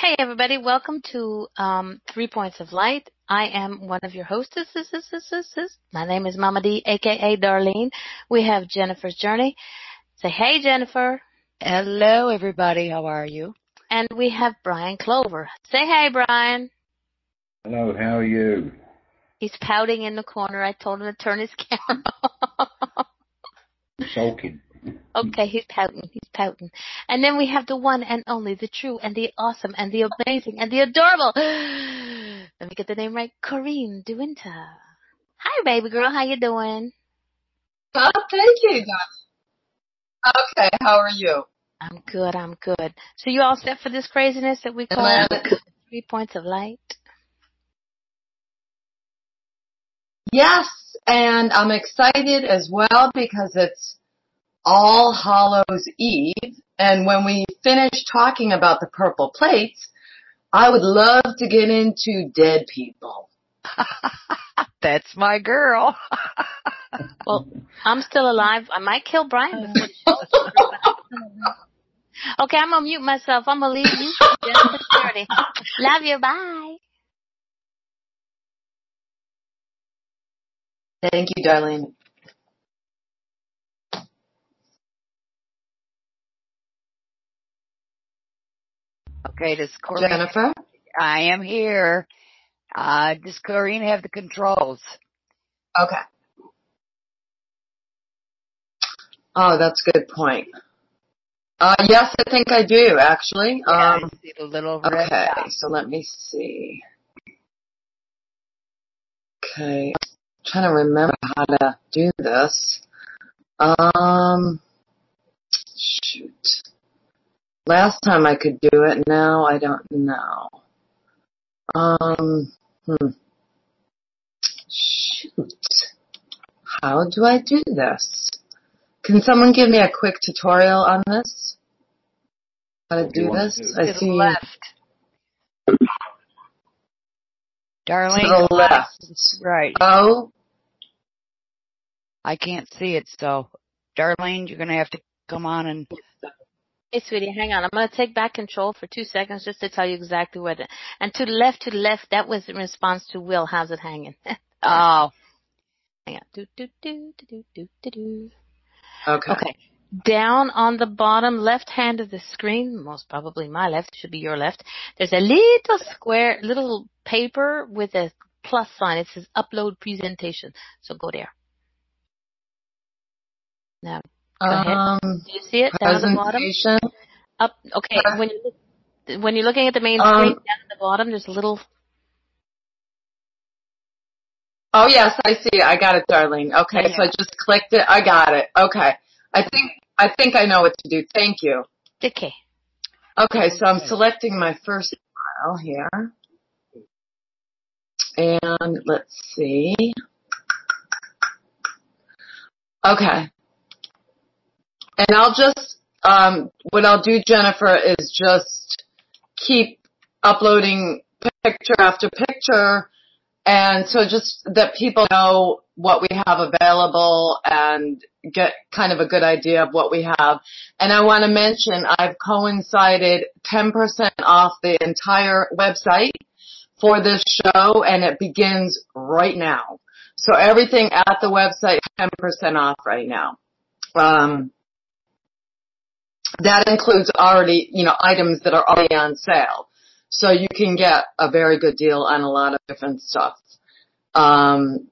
Hey everybody, welcome to um, Three Points of Light. I am one of your hostesses. My name is Mama D, aka Darlene. We have Jennifer's Journey. Say hey Jennifer. Hello everybody, how are you? And we have Brian Clover. Say hey Brian. Hello, how are you? He's pouting in the corner. I told him to turn his camera off. Sulking. Okay, he's pouting. He's pouting. And then we have the one and only, the true and the awesome and the amazing and the adorable. Let me get the name right. Corrine DeWinter. Hi, baby girl. How you doing? Oh, thank you, guys. Okay, how are you? I'm good. I'm good. So you all set for this craziness that we call three points of light? Yes, and I'm excited as well because it's All Hallows Eve, and when we finish talking about the purple plates, I would love to get into dead people. That's my girl. Well, I'm still alive. I might kill Brian before the show's over. Okay, I'm gonna mute myself. I'm gonna leave you. Love you. Bye. Thank you, Darlene. Okay, does Corrine, Jennifer? I am here. Uh, does Corrine have the controls? Okay. Oh, that's a good point. Uh, yes, I think I do, actually. Yeah, Um, I see the little red Okay, dot. so let me see. Okay, I'm trying to remember how to do this. Um, shoot. Last time I could do it, now I don't know. Um, hmm. Shoot. How do I do this? Can someone give me a quick tutorial on this? How to do do this? to do? I To the see left. Darlene, to the left. Right. Oh, I can't see it, so Darlene, you're gonna have to come on and Hey, sweetie, hang on. I'm gonna take back control for two seconds just to tell you exactly where the and to the left, to the left. That was in response to Will. How's it hanging? oh, hang on. Do do do do do do do okay. Okay. Down on the bottom left hand of the screen, most probably my left, should be your left, there's a little square, little paper with a plus sign. It says upload presentation. So go there. Now. Um, Do you see it down at the bottom? Up, okay, Uh, when you when you're looking at the main Um, screen, down at the bottom, there's a little, Oh yes, I see. I got it, Darlene. Okay, so I just clicked it. I got it. Okay. I think I think I know what to do. Thank you. okay. Okay, so I'm selecting my first file here. And let's see. Okay. And I'll just, um, what I'll do, Jennifer, is just keep uploading picture after picture. And so just that people know what we have available and get kind of a good idea of what we have. And I want to mention I've coincided 10% off the entire website for this show and it begins right now. So everything at the website, 10% off right now. Um, that includes already, you know, items that are already on sale. So you can get a very good deal on a lot of different stuff. Um,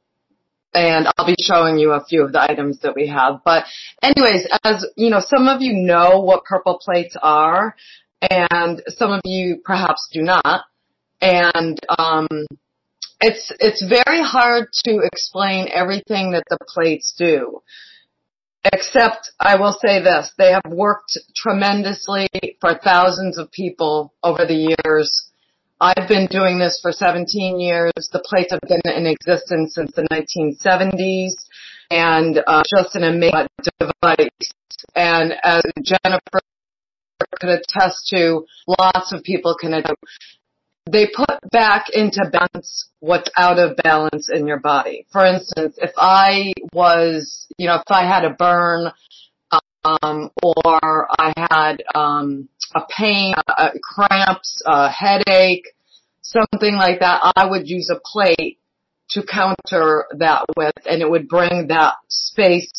and I'll be showing you a few of the items that we have. But anyways, as you know, some of you know what purple plates are and some of you perhaps do not. And, um, it's, it's very hard to explain everything that the plates do. Except I will say this, they have worked tremendously for thousands of people over the years. I've been doing this for 17 years. The plates have been in existence since the 1970s and uh, just an amazing device. And as Jennifer could attest to, lots of people can attest they put back into balance what's out of balance in your body. For instance, if I was, you know, if I had a burn um, or I had um, a pain, uh, cramps, a headache, something like that, I would use a plate to counter that with, and it would bring that space,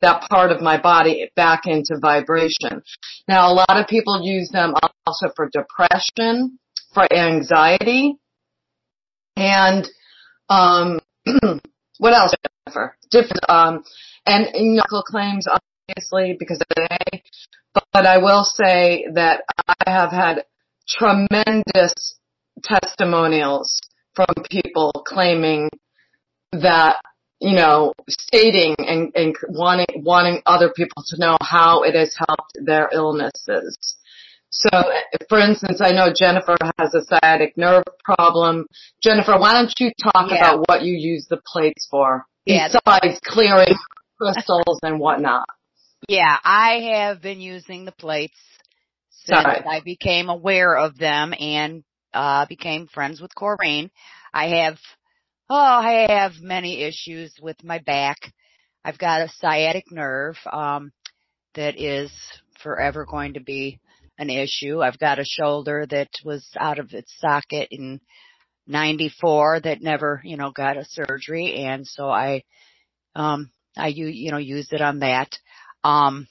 that part of my body back into vibration. Now, a lot of people use them also for depression, for anxiety, and um, what else? Different, um, and medical claims, obviously, because of A. But I will say that I have had tremendous testimonials from people claiming that, you know, stating and, and wanting, wanting other people to know how it has helped their illnesses. So, for instance, I know Jennifer has a sciatic nerve problem. Jennifer, why don't you talk Yeah. about what you use the plates for, Yeah. besides clearing crystals and whatnot? Yeah, I have been using the plates since Sorry. I became aware of them and uh became friends with Corrine. I have oh, I have many issues with my back. I've got a sciatic nerve um that is forever going to be an issue. I've got a shoulder that was out of its socket in 94 that never, you know, got a surgery and so I um I, you know used it on that. Um,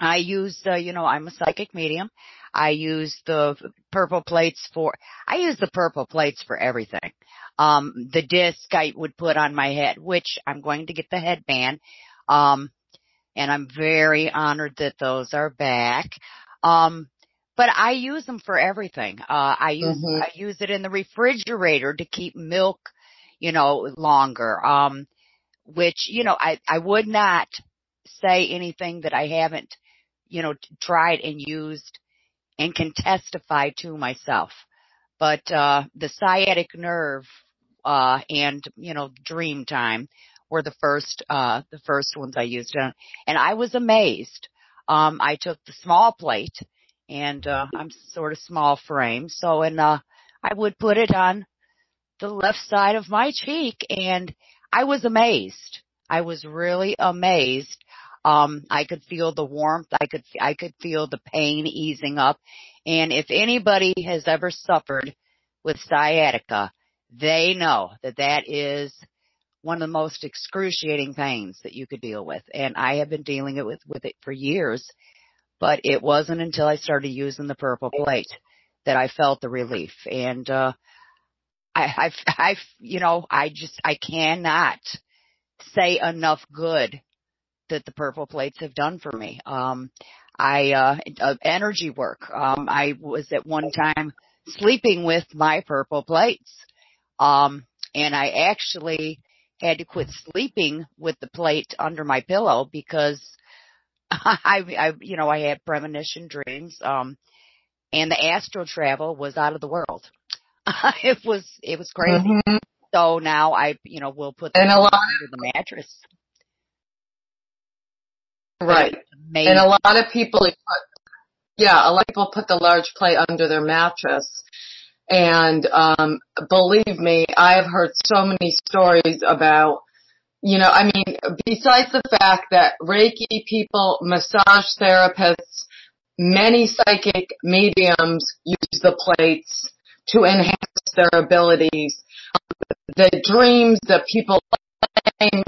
I use, uh, you know, I'm a psychic medium. I use the purple plates for, I use the purple plates for everything. Um, the disc I would put on my head, which I'm going to get the headband. Um, and I'm very honored that those are back. Um, but I use them for everything. Uh, I use, Mhm. I use it in the refrigerator to keep milk, you know, longer. Um, which, you know, I, I would not say anything that I haven't, you know, tried and used and can testify to myself. But, uh, the sciatic nerve, uh, and, you know, dream time were the first, uh, the first ones I used. And I was amazed. Um, I took the small plate and, uh, I'm sort of small frame. So, and, uh, I would put it on the left side of my cheek and I was amazed. I was really amazed. Um, I could feel the warmth. I could, I could feel the pain easing up. And if anybody has ever suffered with sciatica, they know that that is one of the most excruciating pains that you could deal with. And I have been dealing it with, with it for years, but it wasn't until I started using the purple plate that I felt the relief. And, uh, I, I've, I've, you know, I just, I cannot say enough good that the purple plates have done for me. Um, I, uh, uh, energy work. Um, I was at one time sleeping with my purple plates. Um, and I actually had to quit sleeping with the plate under my pillow because I, I, you know, I had premonition dreams. Um, and the astral travel was out of the world. it was, it was crazy. Mhm. So now I, you know, will put And a lot- under the mattress. Right. And a lot of people, put, yeah, a lot of people put the large plate under their mattress. And um, believe me, I have heard so many stories about, you know, I mean, besides the fact that Reiki people, massage therapists, many psychic mediums use the plates to enhance their abilities. The dreams that people,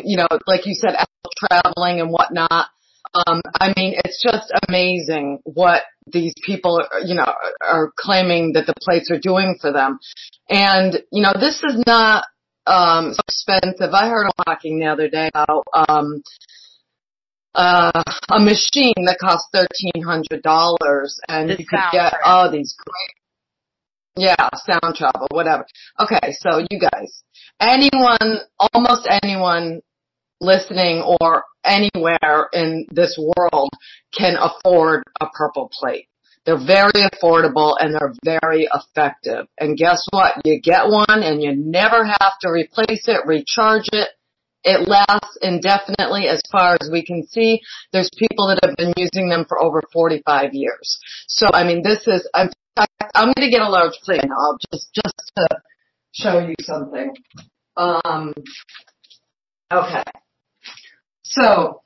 you know, like you said, traveling and whatnot. Um, I mean, it's just amazing what these people, are, you know, are claiming that the plates are doing for them. And, you know, this is not, um, so expensive. I heard a talking the other day about, um, uh, a machine that costs thirteen hundred dollars, and The you could get all these great, yeah, sound travel, whatever. Okay, so you guys, anyone, almost anyone listening or anywhere in this world can afford a purple plate. They're very affordable and they're very effective. And guess what? You get one and you never have to replace it, recharge it. It lasts indefinitely as far as we can see. There's people that have been using them for over 45 years. So, I mean, this is, fact, I'm going to get a large plate now. I'll just, just to show you something. Um, okay. So,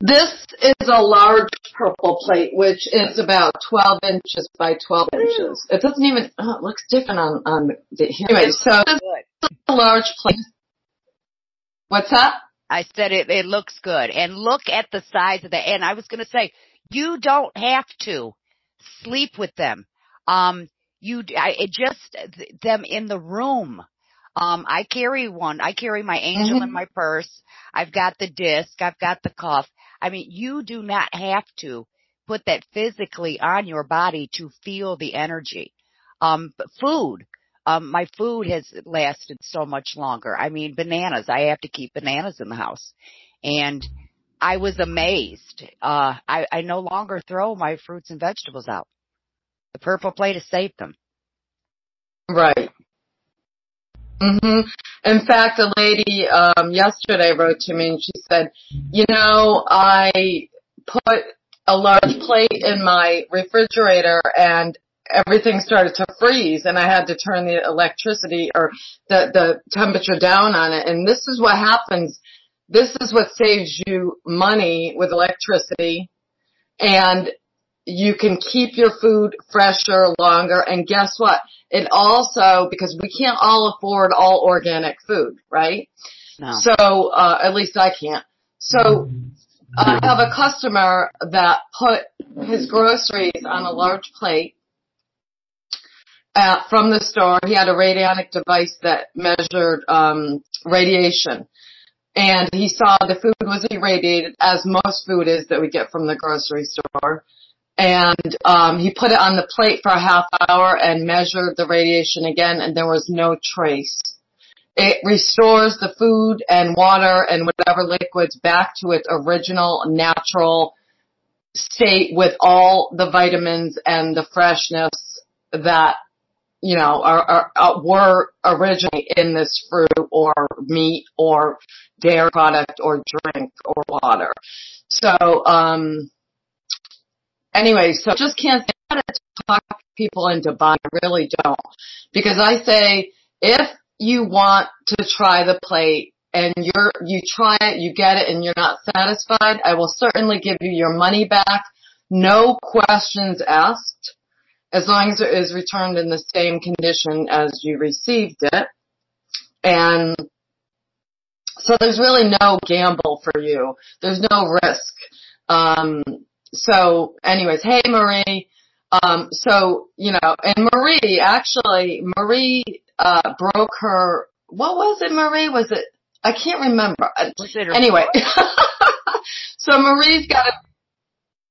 This is a large purple plate, which is about 12 inches by 12 inches. It doesn't even, oh, it looks different on, on the, anyway, so this is a large plate. What's that? I said it, it looks good. And look at the size of the, and I was going to say, you don't have to sleep with them. Um, you, I, it just, them in the room. Um, I carry one. I carry my angel in Mhm. my purse. I've got the disc. I've got the cuff. I mean, you do not have to put that physically on your body to feel the energy. Um, food. Um, my food has lasted so much longer. I mean, bananas. I have to keep bananas in the house. And I was amazed. Uh, I, I no longer throw my fruits and vegetables out. The purple plate has saved them. Right. Hmm In fact, a lady um, yesterday wrote to me and she said, "You know, I put a large plate in my refrigerator and everything started to freeze, and I had to turn the electricity or the the temperature down on it. And this is what happens. This is what saves you money with electricity, and you can keep your food fresher longer. And guess what? It also, because we can't all afford all organic food, right? No. So, uh, at least I can't. So, I have a customer that put his groceries on a large plate uh, from the store. He had a radionic device that measured um, radiation. And he saw the food was irradiated, as most food is that we get from the grocery store and um, he put it on the plate for a half hour and measured the radiation again, and there was no trace. It restores the food and water and whatever liquids back to its original natural state with all the vitamins and the freshness that you know are, are, are were originally in this fruit or meat or dairy product or drink or water. So um anyway, so just can't talk people into buying. I really don't. Because I say, if you want to try the plate and you're, you try it, you get it and you're not satisfied, I will certainly give you your money back. No questions asked. As long as it is returned in the same condition as you received it. And so there's really no gamble for you. There's no risk. Um, so anyways, hey Marie. Um, so, you know, and Marie, actually, Marie, uh, broke her, what was it, Marie? Was it, I can't remember. It Anyway. so Marie's got a,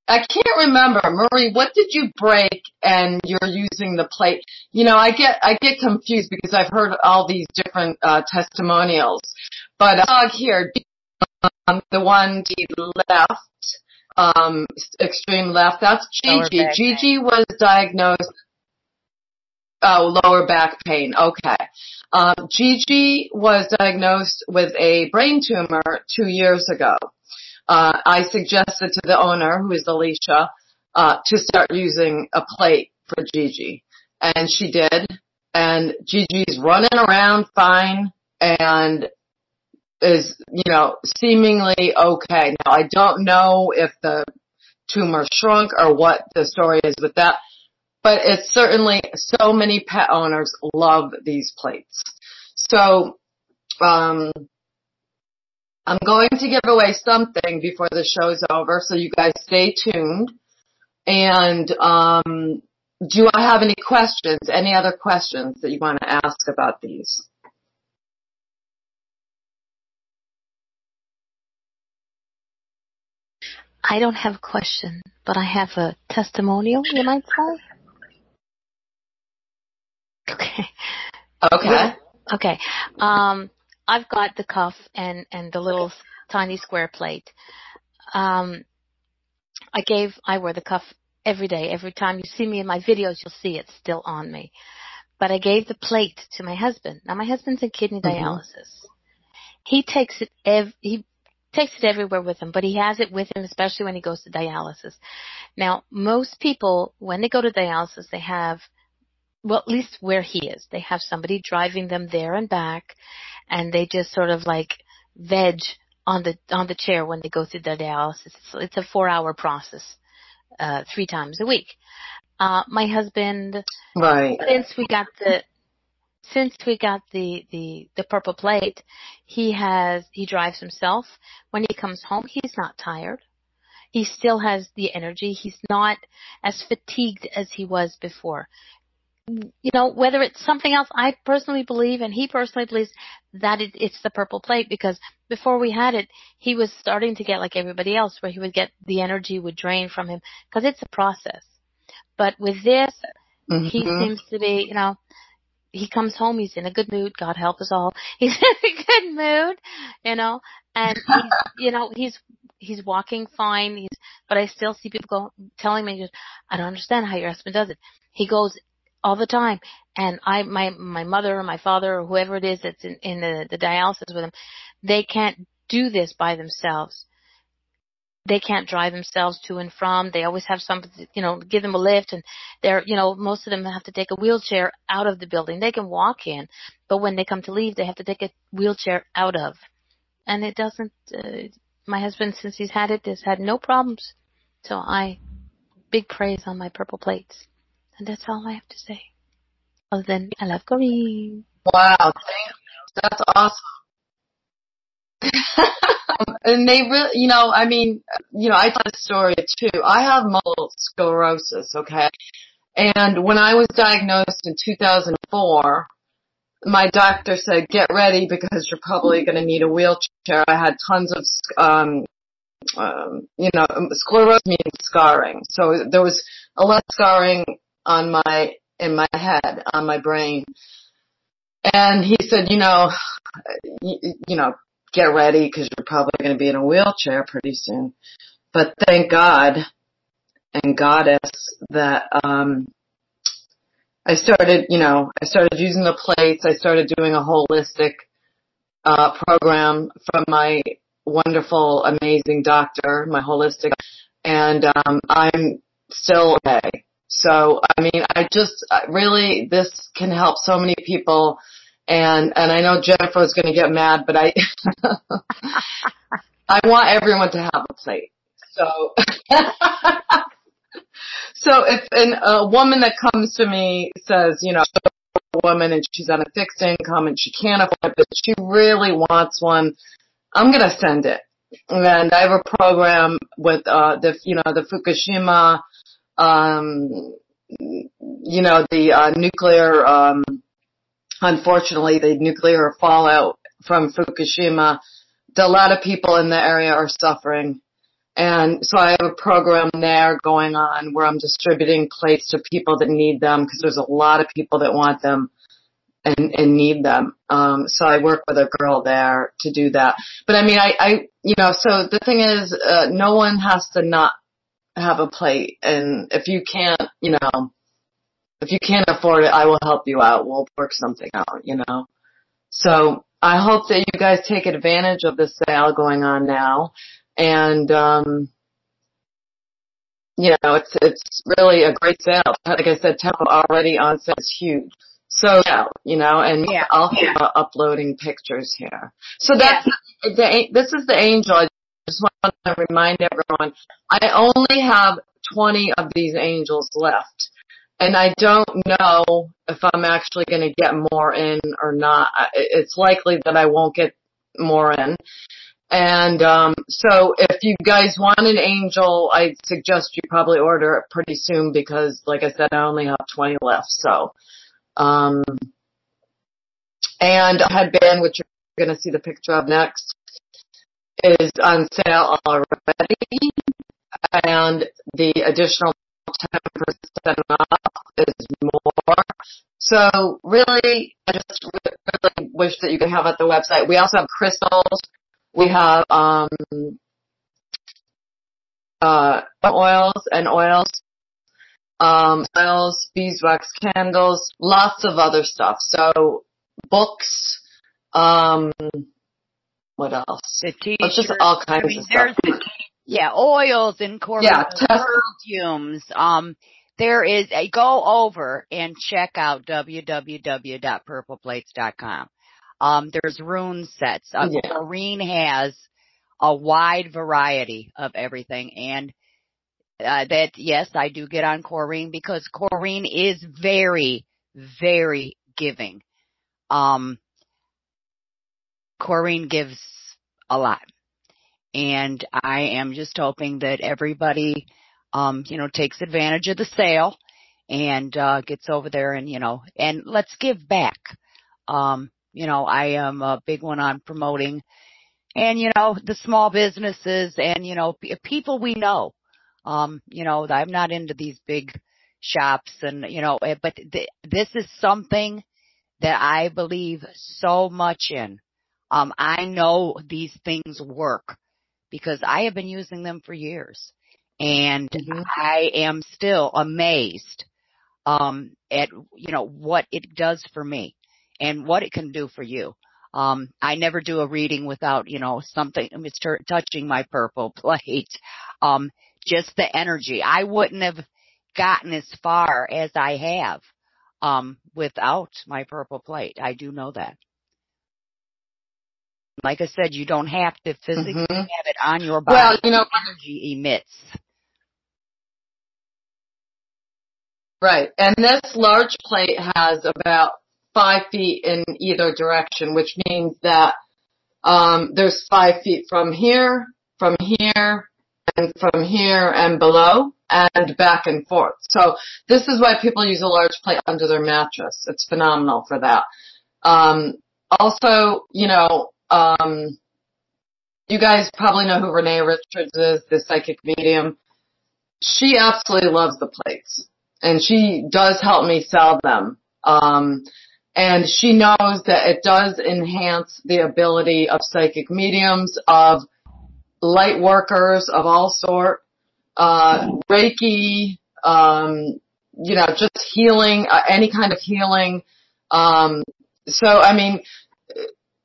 I can't remember. Marie, what did you break and you're using the plate? You know, I get, I get confused because I've heard all these different, uh, testimonials. But uh, dog here, um, the one to the left, um, extreme left, that's Gigi. Gigi was diagnosed, oh, lower back pain. Okay. Um, Gigi was diagnosed with a brain tumor two years ago. Uh, I suggested to the owner, who is Alicia, uh, to start using a plate for Gigi. And she did. And Gigi's running around fine and is, you know, seemingly okay. Now I don't know if the tumor shrunk or what the story is with that, but it's certainly so many pet owners love these plates. So, um, I'm going to give away something before the show's over, so you guys stay tuned. And um, do I have any questions? Any other questions that you want to ask about these? I don't have a question, but I have a testimonial, you might say. Okay. Okay. Okay. Um, I've got the cuff and, and the little tiny square plate. Um, I gave, I wear the cuff every day. Every time you see me in my videos, you'll see it's still on me. But I gave the plate to my husband. Now my husband's in kidney Mhm. dialysis. He takes it ev- he takes it everywhere with him, but he has it with him, especially when he goes to dialysis. Now, most people, when they go to dialysis, they have, well, at least where he is, they have somebody driving them there and back, and they just sort of like veg on the on the chair when they go through the dialysis. It's, it's a four hour process, uh, three times a week. Uh, my husband, Right. since we got the since we got the the the purple plate, he has he drives himself. When he comes home, he's not tired. He still has the energy. He's not as fatigued as he was before. You know, whether it's something else, I personally believe, and he personally believes that it, it's the purple plate because before we had it, he was starting to get like everybody else, where he would get the energy would drain from him because it's a process. But with this, he Mhm. seems to be, you know, he comes home, he's in a good mood, God help us all. He's in a good mood, you know, and he's, you know, he's, he's walking fine, he's, but I still see people go, telling me, just, I don't understand how your husband does it. He goes all the time, and I, my, my mother or my father or whoever it is that's in, in the, the dialysis with him, they can't do this by themselves they can't drive themselves to and from. They always have somebody, you know, give them a lift and they're, you know, most of them have to take a wheelchair out of the building. They can walk in, but when they come to leave, they have to take a wheelchair out of. And it doesn't, uh, my husband, since he's had it, has had no problems. So I, big praise on my purple plates. And that's all I have to say. Other than I love Corrine. Wow. That's awesome. and they really, you know, I mean, you know, I tell a story too. I have multiple sclerosis, okay? And when I was diagnosed in 2004, my doctor said, get ready because you're probably going to need a wheelchair. I had tons of, um, um, you know, sclerosis means scarring. So there was a lot of scarring on my, in my head, on my brain. And he said, you know, you, you know, get ready because you're probably going to be in a wheelchair pretty soon. But thank God and goddess that, um, I started, you know, I started using the plates. I started doing a holistic, uh, program from my wonderful, amazing doctor, my holistic, and, um, I'm still okay. So, I mean, I just, really, this can help so many people and and I know Jennifer is going to get mad, but I I want everyone to have a plate. So so if an, a woman that comes to me says, you know, a woman and she's on a fixed income and she can't afford it, but she really wants one, I'm going to send it. And I have a program with uh the you know the Fukushima um you know the uh nuclear um unfortunately, the nuclear fallout from Fukushima, a lot of people in the area are suffering. And so I have a program there going on where I'm distributing plates to people that need them because there's a lot of people that want them and, and need them. Um, so I work with a girl there to do that. But I mean, I, I, you know, so the thing is, uh, no one has to not have a plate. And if you can't, you know, if you can't afford it, I will help you out. We'll work something out, you know. So I hope that you guys take advantage of the sale going on now. And, um, you know, it's, it's really a great sale. Like I said, tempo already on sale is huge. So, yeah, you know, and Yeah. I'll be uh, uploading pictures here. So that's, the, this is the angel. I just want to remind everyone, I only have 20 of these angels left and I don't know if I'm actually going to get more in or not. It's likely that I won't get more in. And um so if you guys want an angel, I suggest you probably order it pretty soon because like I said, I only have 20 left. So um and a headband, which you're going to see the picture of next, is on sale already. And the additional 10% off is more. So really, I just really wish that you could have at the website. We also have crystals. We have, um, uh, oils and oils, um, oils, beeswax candles, lots of other stuff. So books, um, what else? The It's just t-shirts. all I kinds mean, of stuff. Yeah, oils and Yeah, perfumes. Um, there is a go over and check out www.purpleplates.com. Um, there's rune sets. Uh, Yeah. Maureen has a wide variety of everything and uh, that yes, I do get on Corrine because Corrine is very, very giving. Um, Corrine gives a lot. And I am just hoping that everybody, um, you know, takes advantage of the sale and, uh, gets over there and, you know, and let's give back. Um, you know, I am a big one on promoting and, you know, the small businesses and, you know, people we know. Um, you know, I'm not into these big shops and, you know, eh, but th- this is something that I believe so much in. Um, I know these things work because I have been using them for years and mm-hmm. I am still amazed, um, at, you know, what it does for me and what it can do for you. Um, I never do a reading without, you know, something, Mr. touching my purple plate. Um, just the energy. I wouldn't have gotten as far as I have, um, without my purple plate. I do know that. Like I said, you don't have to physically mm-hmm. have it on your body. Well, you know, energy emits. Right. And this large plate has about five feet in either direction, which means that um, there's five feet from here, from here, and from here and below, and back and forth. So this is why people use a large plate under their mattress. It's phenomenal for that. Um, also, you know, um, you guys probably know who Renee Richards is, the psychic medium. She absolutely loves the plates, and she does help me sell them. Um, and she knows that it does enhance the ability of psychic mediums, of light workers of all sort, uh, Reiki, um, you know, just healing, uh, any kind of healing. Um, so I mean,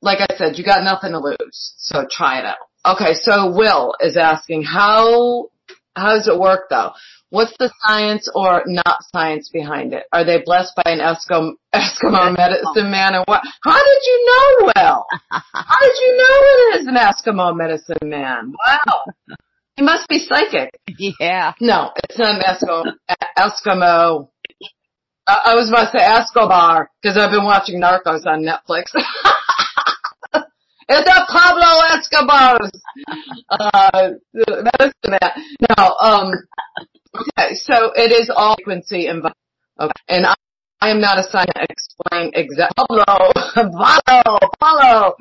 like I said, you got nothing to lose. So try it out. Okay, so Will is asking how how does it work though? What's the science or not science behind it? Are they blessed by an Eskimo, Eskimo medicine man or what? How did you know, Will? How did you know it is an Eskimo medicine man? Wow. He must be psychic. Yeah. No, it's not an Eskimo. Eskimo. I was about to say Escobar because I've been watching Narcos on Netflix. It's a Pablo Escobar's uh, medicine man. No, um, okay, so it is all frequency and okay, and I, I am not assigned to explain exactly. Pablo, Pablo, Pablo.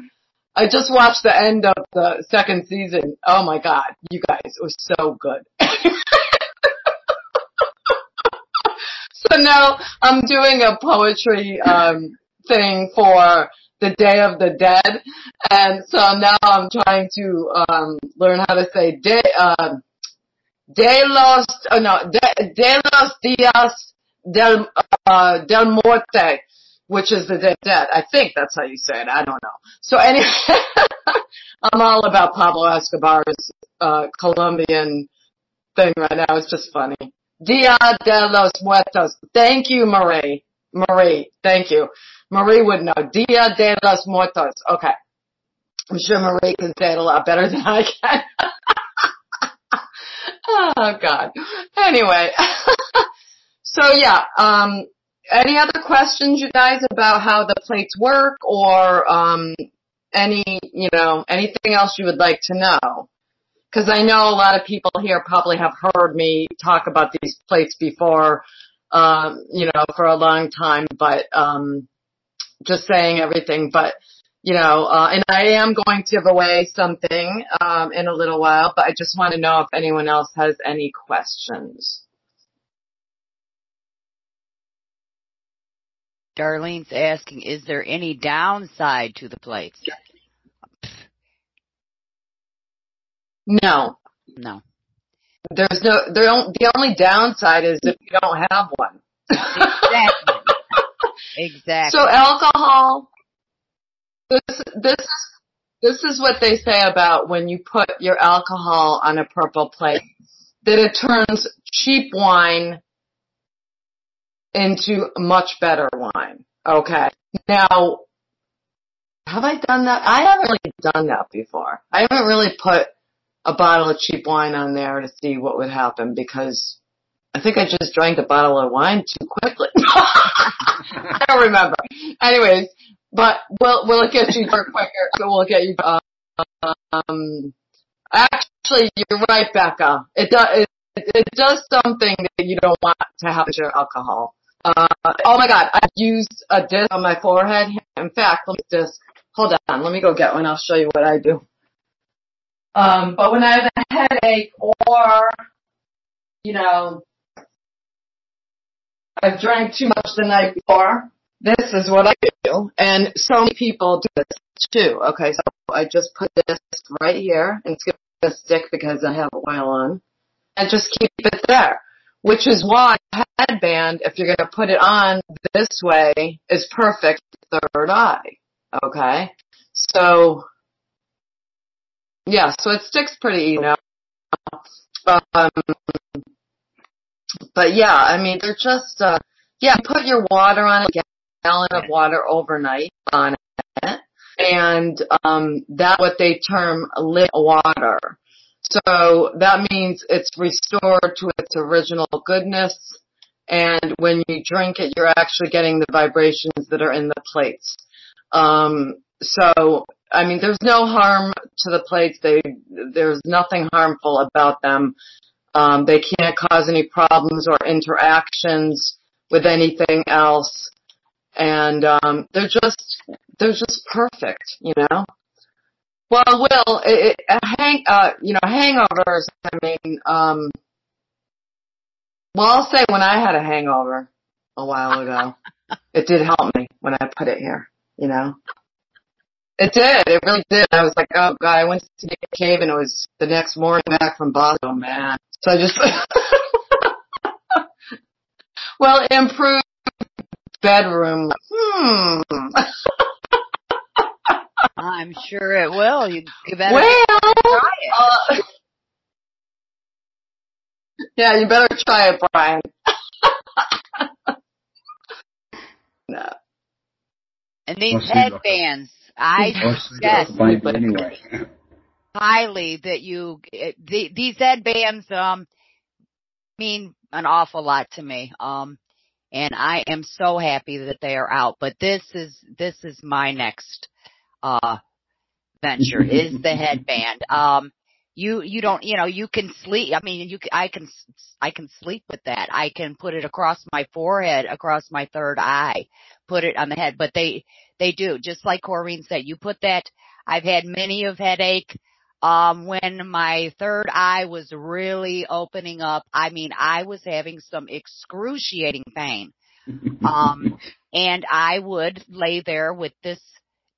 I just watched the end of the second season. Oh my god, you guys, it was so good. so now I'm doing a poetry um thing for the Day of the Dead. And so now I'm trying to um, learn how to say Day uh, de los, oh no, de, de los días del, uh, del muerte, which is the Day of the Dead. I think that's how you say it. I don't know. So anyway, I'm all about Pablo Escobar's uh, Colombian thing right now. It's just funny. Dia de los Muertos. Thank you, Marie. Marie, thank you. Marie would know. Dia de los Muertos. Okay. I'm sure Marie can say it a lot better than I can. oh God. Anyway. so yeah, um, any other questions you guys about how the plates work or, um, any, you know, anything else you would like to know? Cause I know a lot of people here probably have heard me talk about these plates before, um, you know, for a long time, but, um, just saying everything, but you know, uh, and I am going to give away something um, in a little while, but I just want to know if anyone else has any questions. Darlene's asking, is there any downside to the plates? No. No. There's no, the only downside is if you don't have one. Exactly. Exactly. So alcohol, this, this, is this is what they say about when you put your alcohol on a purple plate, that it turns cheap wine into much better wine. Okay. Now, have I done that? I haven't really done that before. I haven't really put a bottle of cheap wine on there to see what would happen because I think I just drank a bottle of wine too quickly. I don't remember. Anyways, but we'll we'll get you there quicker. So we'll get you. Um, actually, you're right, Becca. It does it, it does something that you don't want to happen to your alcohol. Uh, oh my God, I used a disc on my forehead. In fact, let me disc. Hold on, let me go get one. I'll show you what I do. Um, but when I have a headache or, you know, I've drank too much the night before, this is what I do. And so many people do this too. Okay, so I just put this right here and it's gonna stick because I have a oil on. And just keep it there. Which is why a headband, if you're gonna put it on this way, is perfect third eye. Okay? So, yeah, so it sticks pretty, you know. Um, but yeah, I mean, they're just, uh, yeah, put your water on it, gallon of water overnight on it, and um, that's what they term lit water. So that means it's restored to its original goodness, and when you drink it, you're actually getting the vibrations that are in the plates. Um, so, I mean, there's no harm to the plates. They, there's nothing harmful about them. Um, they can't cause any problems or interactions with anything else. And, um, they're just, they're just perfect, you know? Well, Will, it, it, hang, uh, you know, hangovers, I mean, um, well, I'll say when I had a hangover a while ago, it did help me when I put it here, you know? It did. It really did. I was like, oh god, I went to the cave and it was the next morning back from Boston. Oh man. So I just, well, improved bedroom. Hmm. I'm sure it will. You you better Well, try it. uh, yeah, you better try it, Brian. no. And these I'll see about that. headbands, I suggest about anyway. highly that you the, these headbands um mean an awful lot to me. Um and I am so happy that they are out. But this is this is my next uh venture is the headband. Um you you don't you know you can sleep I mean you i can s- I can sleep with that. I can put it across my forehead, across my third eye, put it on the head, but they they do just like Corrine said. You put that I've had many of headache um when my third eye was really opening up. I mean, I was having some excruciating pain. Um and I would lay there with this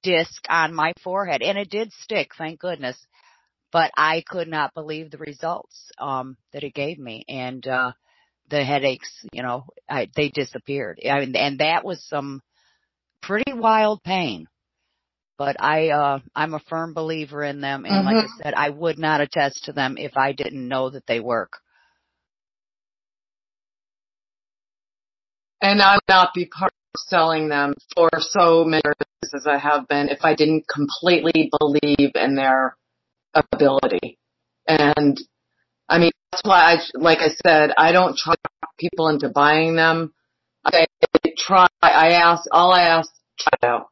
disc on my forehead and it did stick, thank goodness. But I could not believe the results um that it gave me and uh the headaches, you know, I they disappeared. I mean and that was some pretty wild pain. But I uh I'm a firm believer in them and like I said, I would not attest to them if I didn't know that they work. And I would not be part of selling them for so many years as I have been if I didn't completely believe in their ability. And I mean, that's why I, like I said, I don't try people into buying them. I try, I ask, all I ask, try it out.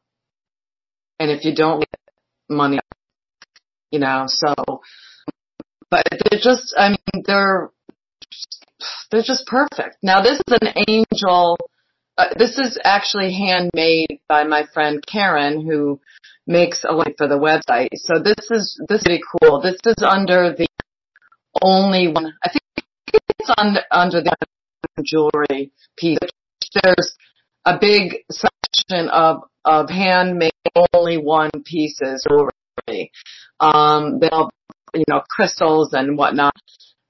And if you don't get money, you know, so, but they're just, I mean, they're, they're just perfect. Now this is an angel, uh, this is actually handmade by my friend Karen who makes a link for the website. So this is, this is pretty cool. This is under the only one, I think it's under, under the jewelry piece. There's a big section of, of handmade only one pieces jewelry. Um, they'll, you know, crystals and whatnot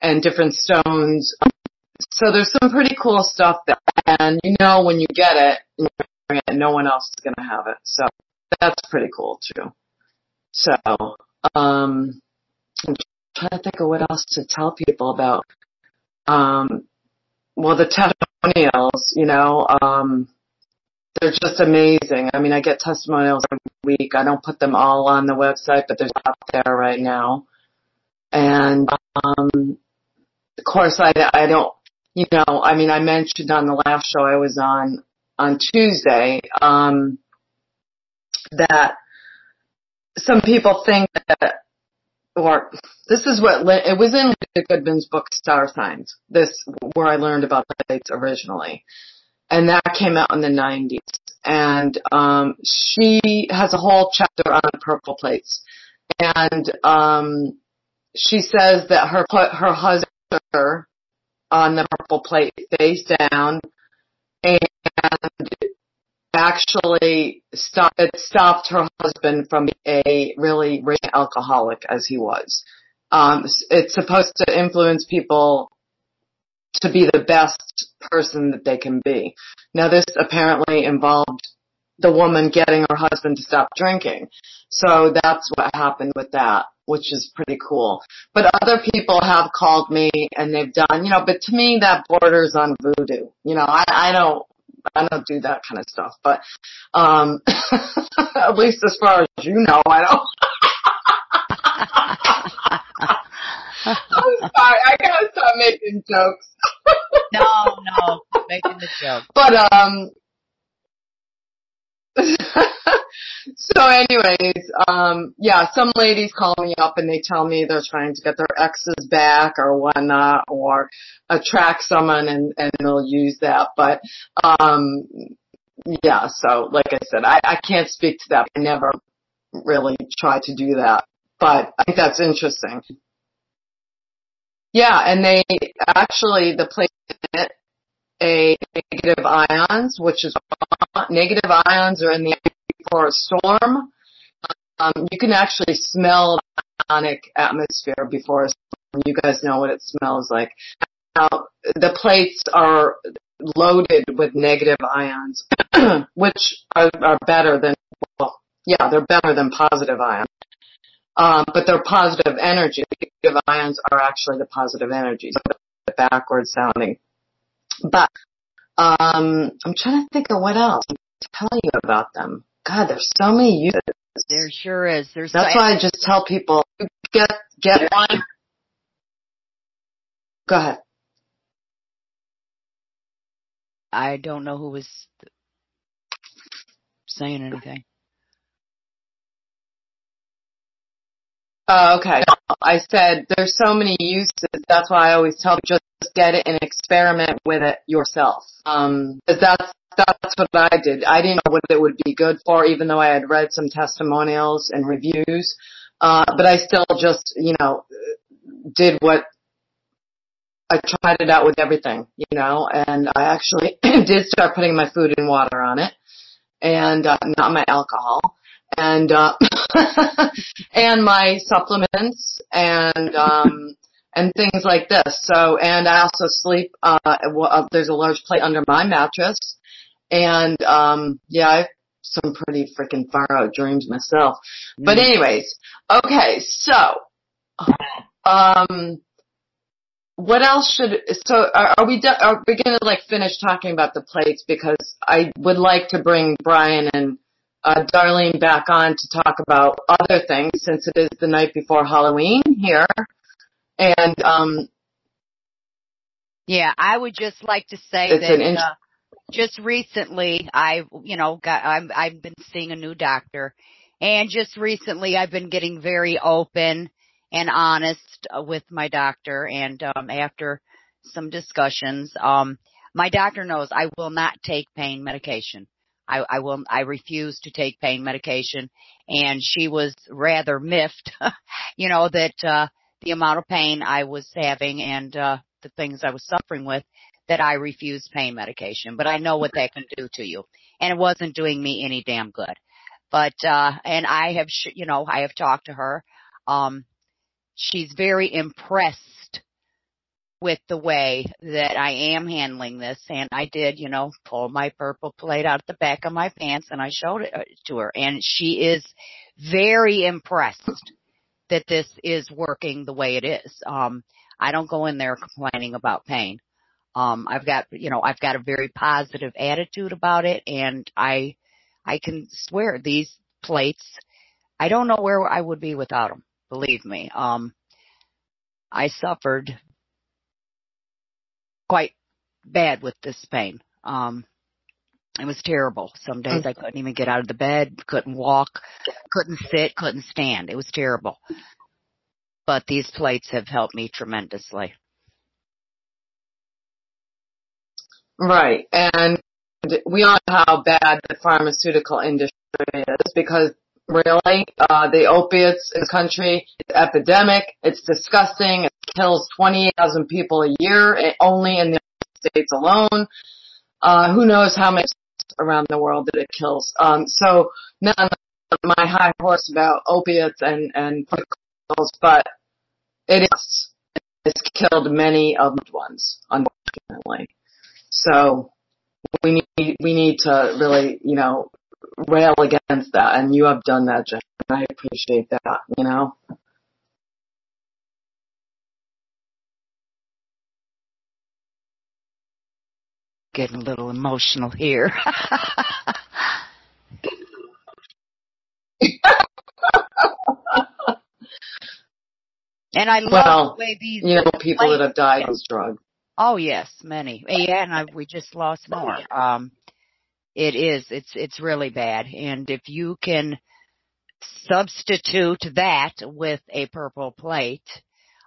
and different stones. So there's some pretty cool stuff there. And you know when you get it, no one else is going to have it. So that's pretty cool too. So, um, I'm trying to think of what else to tell people about. Um, well, the testimonials, you know, um, they're just amazing. I mean, I get testimonials every week. I don't put them all on the website, but they're out there right now. And um, of course, I I don't. You know, I mean, I mentioned on the last show I was on on Tuesday um, that some people think that, or this is what it was in Linda Goodman's book Star Signs. This where I learned about plates originally, and that came out in the 90s. And um, she has a whole chapter on purple plates, and um, she says that her her husband on the purple plate face down, and actually stopped, it stopped her husband from being a really raging alcoholic as he was. Um, it's supposed to influence people to be the best person that they can be. Now this apparently involved the woman getting her husband to stop drinking. So that's what happened with that, which is pretty cool. But other people have called me and they've done, you know, but to me that borders on voodoo. You know, I, I don't, I don't do that kind of stuff, but, um, at least as far as you know, I don't. I'm sorry, I gotta stop making jokes. no, no, making the joke. But, um, so anyways, um, yeah, some ladies call me up and they tell me they're trying to get their exes back or whatnot or attract someone and, and they'll use that. But, um, yeah, so like I said, I, I can't speak to that. I never really tried to do that, but I think that's interesting. Yeah, and they actually, the place it a negative ions, which is negative ions are in the air before a storm. Um, you can actually smell the ionic atmosphere before a storm. You guys know what it smells like. Now, the plates are loaded with negative ions, which are, are better than, well, yeah, they're better than positive ions. Um, but they're positive energy. Negative ions are actually the positive energy. So backwards sounding. But um, I'm trying to think of what else to tell you about them. God, there's so many uses. There sure is. There's That's so, why I just tell people get get one. Go ahead. I don't know who was saying anything. Oh, okay. I said there's so many uses. That's why I always tell people just get it and experiment with it yourself. Um, that's, that's what I did. I didn't know what it would be good for, even though I had read some testimonials and reviews. Uh, but I still just, you know, did what I tried it out with everything, you know, and I actually did start putting my food and water on it and uh, not my alcohol and uh and my supplements and um and things like this. So, and I also sleep, uh, uh, there's a large plate under my mattress. And, um, yeah, I have some pretty freaking far out dreams myself. Mm. But anyways, okay, so, um, what else should, so are, are we, do, are we gonna like finish talking about the plates because I would like to bring Brian and uh, Darlene back on to talk about other things since it is the night before Halloween here. And um, yeah, I would just like to say that int- uh, just recently I, you know, got I'm, I've been seeing a new doctor, and just recently I've been getting very open and honest with my doctor, and um, after some discussions, um, my doctor knows I will not take pain medication. I, I will, I refuse to take pain medication. And she was rather miffed, you know, that, uh, the amount of pain I was having and uh, the things I was suffering with that I refused pain medication. But I know what that can do to you, and it wasn't doing me any damn good. But uh, and I have, sh- you know, I have talked to her. Um, she's very impressed with the way that I am handling this. And I did, you know, pull my purple plate out the back of my pants and I showed it uh, to her and she is very impressed that this is working the way it is. Um, I don't go in there complaining about pain. Um, I've got, you know, I've got a very positive attitude about it and I, I can swear these plates. I don't know where I would be without them. Believe me. Um, I suffered quite bad with this pain. Um, it was terrible. Some days I couldn't even get out of the bed, couldn't walk, couldn't sit, couldn't stand. It was terrible. But these plates have helped me tremendously. Right. And we all know how bad the pharmaceutical industry is because really, uh, the opiates in the country, it's epidemic, it's disgusting, it kills 20,000 people a year eh, only in the United States alone. Uh, who knows how many around the world that it kills. Um, so not my high horse about opiates and, and pharmaceuticals, but it is, it's killed many of the ones, unfortunately. So we need, we need to really, you know, rail against that and you have done that, Jen. I appreciate that, you know. Getting a little emotional here. and I love Well, the way these You know, people that have died from this drug. Oh yes, many. Yeah, and I, we just lost more. Um, it is. It's it's really bad. And if you can substitute that with a purple plate,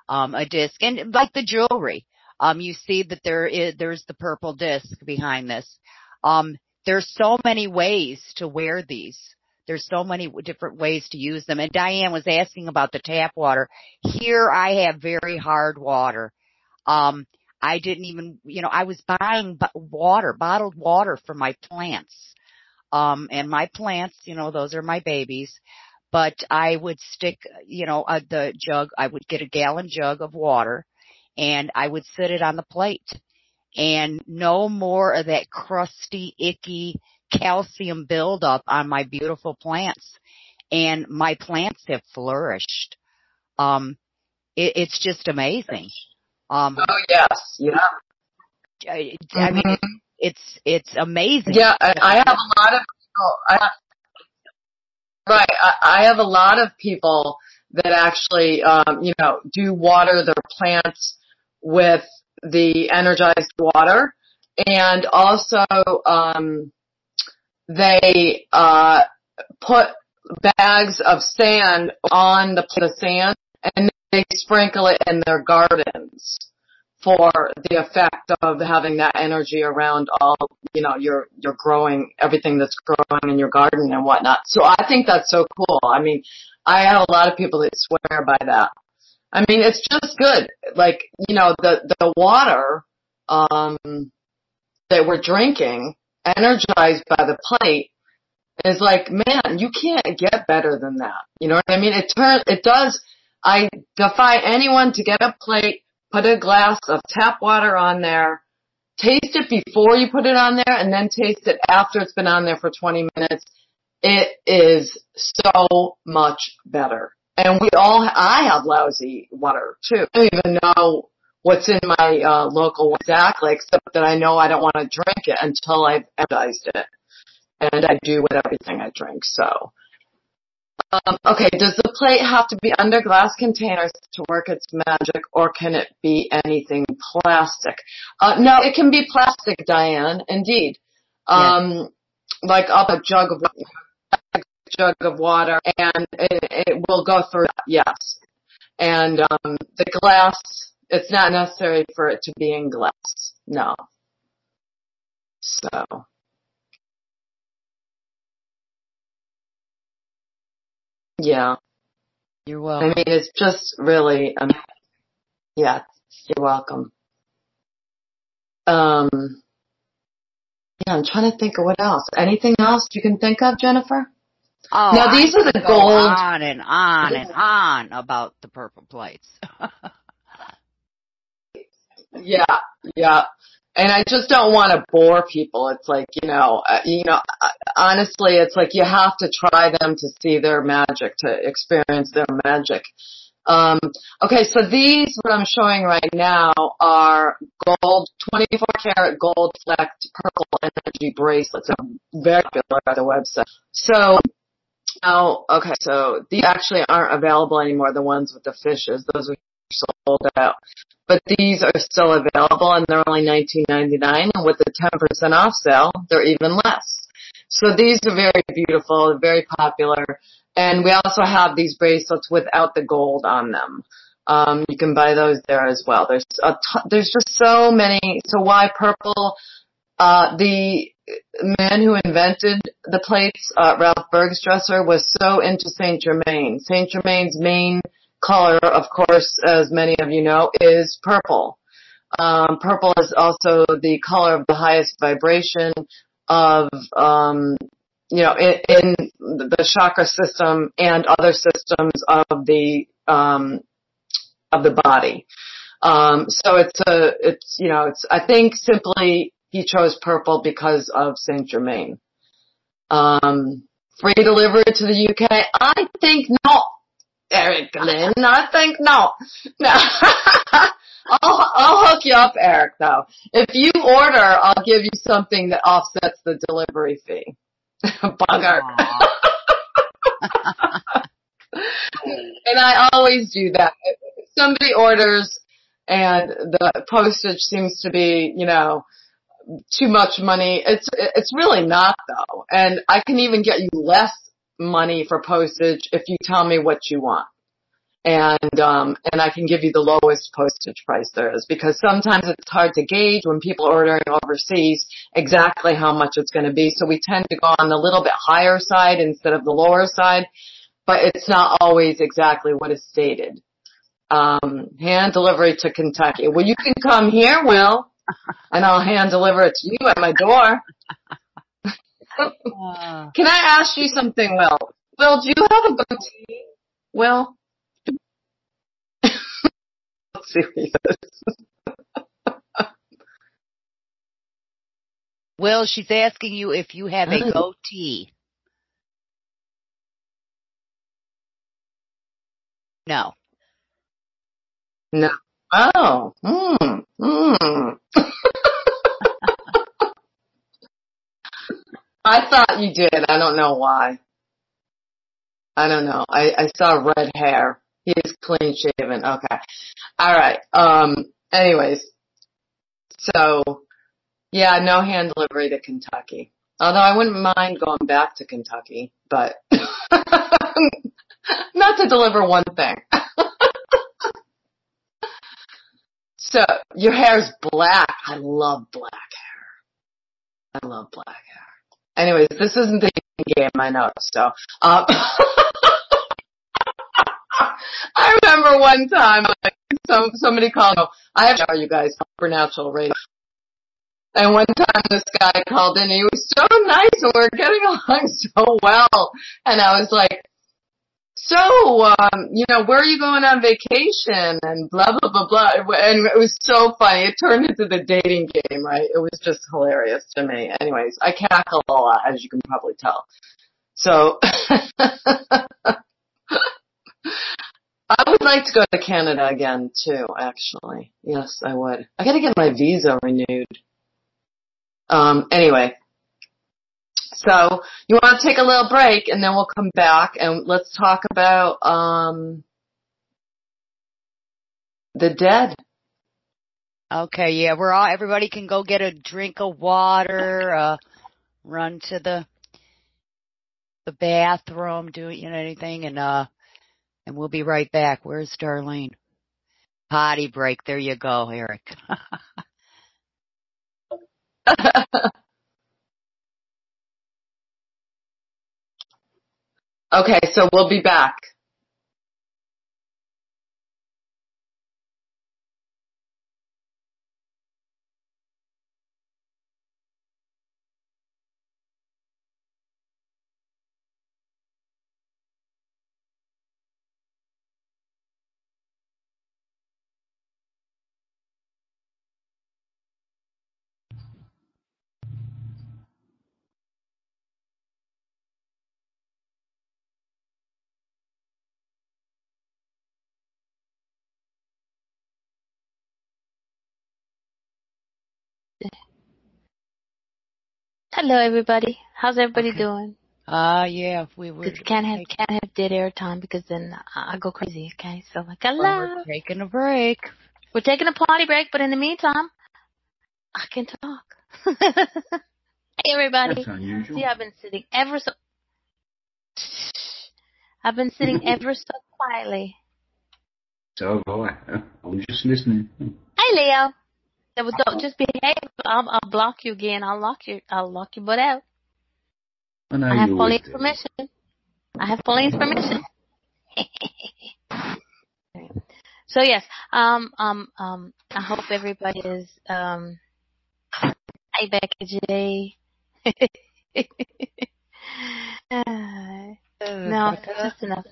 um, a disc, and like the jewelry, um, you see that there is there's the purple disc behind this. Um, there's so many ways to wear these. There's so many different ways to use them. And Diane was asking about the tap water. Here I have very hard water. Um, I didn't even, you know, I was buying water, bottled water for my plants. Um, and my plants, you know, those are my babies. But I would stick, you know, uh, the jug, I would get a gallon jug of water and I would sit it on the plate and no more of that crusty, icky calcium buildup on my beautiful plants. And my plants have flourished. Um, it, it's just amazing. Um, Oh yes, yeah. I, I mean, Mhm. it's it's amazing. Yeah, I, I have a lot of people. I, right, I, I have a lot of people that actually, um, you know, do water their plants with the energized water, and also um, they uh, put bags of sand on the the sand, and they sprinkle it in their gardens for the effect of having that energy around all, you know, your, your growing, everything that's growing in your garden and whatnot. So I think that's so cool. I mean, I have a lot of people that swear by that. I mean, it's just good. Like, you know, the, the water, um, that we're drinking, energized by the plate, is like, man, you can't get better than that. You know what I mean? It turns, it does, I defy anyone to get a plate, put a glass of tap water on there, taste it before you put it on there, and then taste it after it's been on there for 20 minutes. It is so much better. And we all, I have lousy water too. I don't even know what's in my uh, local exactly, except that I know I don't want to drink it until I've energized it. And I do with everything I drink, so. Um, okay, does the plate have to be under glass containers to work its magic, or can it be anything plastic? Uh, no, it can be plastic, Diane. Indeed. Um, like up a jug of a jug of water, and it, it will go through. That, yes, and um, the glass. It's not necessary for it to be in glass. No. So. Yeah. You're welcome. I mean, it's just really, um, yeah, you're welcome. Um, yeah, I'm trying to think of what else. Anything else you can think of, Jennifer? Oh, now these are the gold. on and on and on about the purple plates. Yeah, yeah. And I just don't want to bore people. It's like, you know, uh, you know, uh, honestly, it's like you have to try them to see their magic, to experience their magic. Um, okay, so these, what I'm showing right now are gold, 24 karat gold flecked purple energy bracelets. They're very popular on the website. So, now, okay, so these actually aren't available anymore, the ones with the fishes. Those are sold out. But these are still available and they're only $19.99 and with the 10% off sale, they're even less. So these are very beautiful, very popular. And we also have these bracelets without the gold on them. Um, you can buy those there as well. There's a ton, there's just so many. So why purple? Uh, the man who invented the plates, uh, Ralph Bergstresser, was so into Saint Germain. Saint Germain's main color, of course, as many of you know, is purple. Um, purple is also the color of the highest vibration of, um, you know, in, in the chakra system and other systems of the um, of the body. Um, so it's a, it's you know, it's I think simply he chose purple because of Saint Germain. Um, free delivery to the UK? I think not, Eric Lynn. I think no. No. I'll, I'll hook you up, Eric, though. If you order, I'll give you something that offsets the delivery fee. Bugger. and I always do that. If somebody orders and the postage seems to be, you know, too much money. It's it's really not though, and I can even get you less money for postage if you tell me what you want, and um, and I can give you the lowest postage price there is because sometimes it's hard to gauge when people are ordering overseas exactly how much it's going to be. So we tend to go on the little bit higher side instead of the lower side, but it's not always exactly what is stated. Um, hand delivery to Kentucky. Well, you can come here, Will and I'll hand deliver it to you at my door. Uh, Can I ask you something, Will? Will, do you have a goatee? Will? Let's see what he says. Will, she's asking you if you have a goatee. No. No. Oh. Hmm. Hmm. I thought you did. I don't know why. I don't know. I, I saw red hair. He is clean shaven. Okay. All right. Um. Anyways. So, yeah, no hand delivery to Kentucky. Although I wouldn't mind going back to Kentucky, but not to deliver one thing. so your hair is black. I love black hair. I love black hair. Anyways, this isn't the game, I know. So, um, I remember one time, like, some somebody called. I have you guys supernatural radio. And one time this guy called in, and he was so nice, and we were getting along so well. And I was like, "So, um, you know, where are you going on vacation?" And blah blah blah blah. And it was so funny. It turned into the dating game, right? It was just hilarious to me. Anyways, I cackle a lot, as you can probably tell. So. I would like to go to Canada again too, actually. Yes, I would. I gotta get my visa renewed. Um, anyway. So, you wanna take a little break and then we'll come back and let's talk about, um, the dead. Okay, yeah, we're all, everybody can go get a drink of water, uh, run to the, the bathroom, do, you know, anything, and, uh, and we'll be right back. Where's Darlene? Potty break. There you go, Eric. okay, so we'll be back. Hello, everybody. How's everybody Okay. doing? Ah, uh, yeah, we were. Because you can't have can't have dead air time because then I, I go crazy. Okay, so like hello. Well, we're taking a break. We're taking a potty break, but in the meantime, I can talk. hey everybody. That's unusual. See, I've been sitting ever so. I've been sitting ever so quietly. So have I. I was just listening. Hey Leo. Yeah, well, don't just behave. I'll, I'll block you again. I'll lock you. I'll lock your butt out. I I have you always police permission. I have police permission. so yes, um, um, um, I hope everybody is, um, hey Becky J. no, that's enough.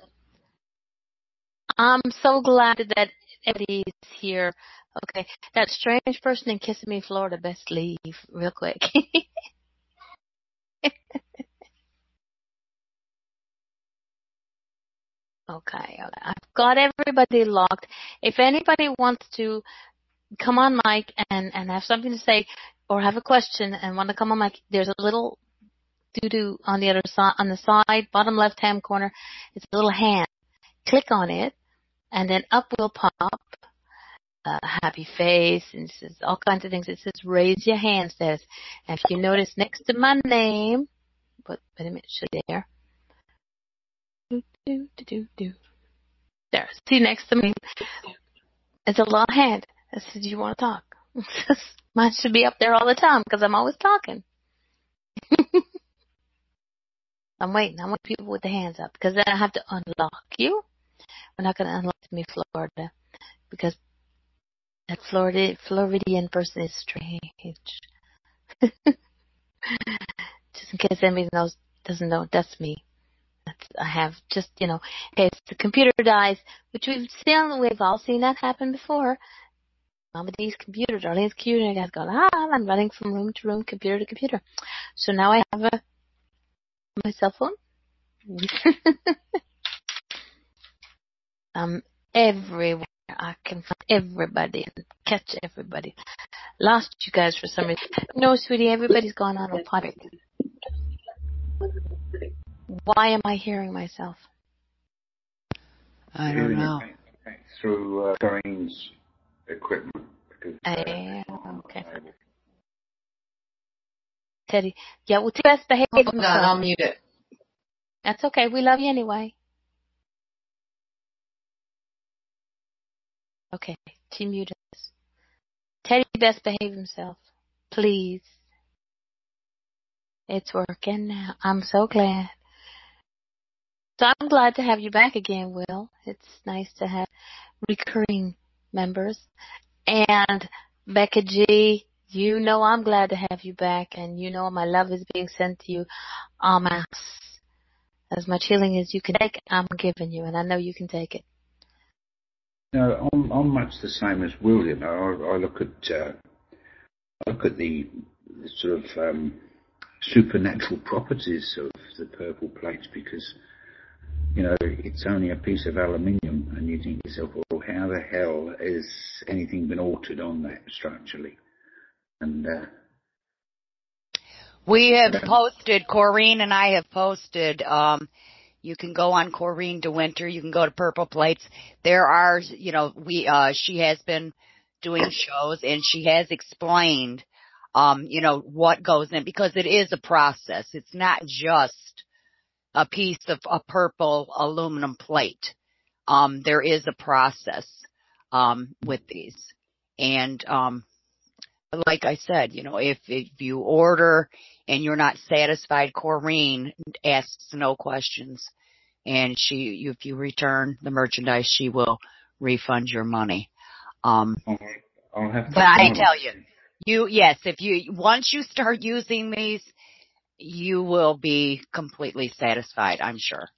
I'm so glad that everybody's here. Okay, that strange person in Kissimmee, Florida, best leave real quick. Okay, okay. I've got everybody locked. If anybody wants to come on mic and, and have something to say or have a question and want to come on mic, there's a little doo-doo on the other side, on the side, bottom left-hand corner. It's a little hand. Click on it and then up will pop a happy face and says all kinds of things. It says raise your hand says. And if you notice next to my name, but wait a minute, there. Do, do, do, do, do. There. See next to me. It's a little hand that says, "Do you want to talk?" Mine should be up there all the time because I'm always talking. I'm waiting. I want people with the hands up because then I have to unlock you. We're not going to unlock me, Florida, because that Florida Floridian person is strange. Just in case anybody knows doesn't know, that's me. That's, I have just, you know, in the computer dies, which we've seen, we've all seen that happen before. Mama D's computer, Darlene's computer, and I going, ah, I'm running from room to room, computer to computer. So now I have a, my cell phone. um, everywhere. I can find everybody and catch everybody. Lost you guys for some reason. No, sweetie, everybody's gone on a potty. Why am I hearing myself? I don't know. Through uh, Doreen's equipment. Because, uh, Eh, okay. Teddy. Yeah, well, to best behave Hold on, I'll himself. mute it. That's okay. We love you anyway. Okay, she muted us. Teddy best behave himself. Please. It's working now. I'm so glad. So I'm glad to have you back again, Will. It's nice to have recurring members. And Becca G, you know I'm glad to have you back and you know my love is being sent to you en masse. As much healing as you can take, I'm giving you and I know you can take it. No, I'm, I'm much the same as Will. You know, I, I look at uh, I look at the, the sort of um, supernatural properties of the purple plates because you know it's only a piece of aluminium, and you think to yourself, well, how the hell has anything been altered on that structurally? And uh, We have posted, Corrine and I have posted, um, you can go on Corrine DeWinter, you can go to Purple Plates. There are, you know, we, uh, she has been doing shows and she has explained, um, you know, what goes in because it is a process. It's not just a piece of a purple aluminum plate. Um, there is a process, um, with these. And, um, like I said, you know, if, if you order and you're not satisfied, Corrine asks no questions. And she, if you return the merchandise, she will refund your money. Um, I'll, I'll have to. but I tell you, you, yes, if you, once you start using these, you will be completely satisfied, I'm sure.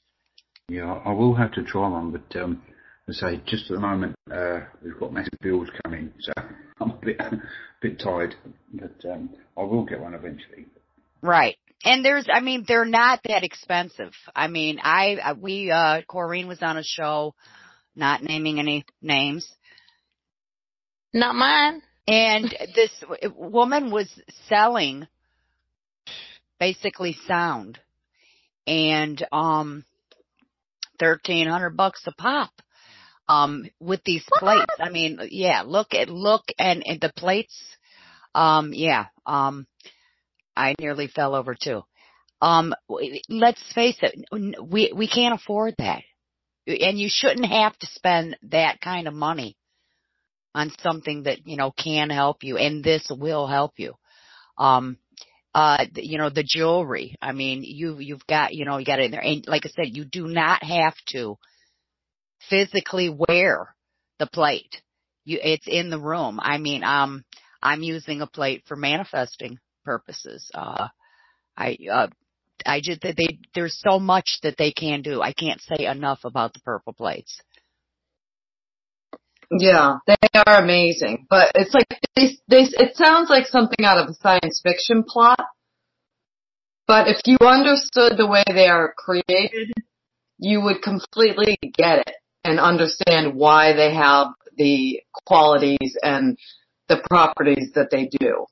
Yeah, I will have to try one, but um, I say, just at the moment, uh, we've got massive bills coming, so I'm a bit, bit tired, but um, I will get one eventually. Right. And there's, I mean, they're not that expensive. I mean, I, we, uh, Corrine was on a show, not naming any names, Not mine. and this woman was selling basically sound. and um, thirteen hundred bucks a pop. Um, with these plates, I mean, yeah, look at look and, and the plates. Um, yeah, um, I nearly fell over too. Um, let's face it, we we can't afford that, and you shouldn't have to spend that kind of money on something that you know can help you, and this will help you. Um, uh, you know, the jewelry. I mean, you you've got you know you got it in there, and like I said, you do not have to physically wear the plate. You, it's in the room. I mean, um, I'm using a plate for manifesting purposes. Uh, I, uh, I just, they, there's so much that they can do. I can't say enough about the purple plates. Yeah, they are amazing, but it's like they, they, it sounds like something out of a science fiction plot. But if you understood the way they are created, you would completely get it and understand why they have the qualities and the properties that they do.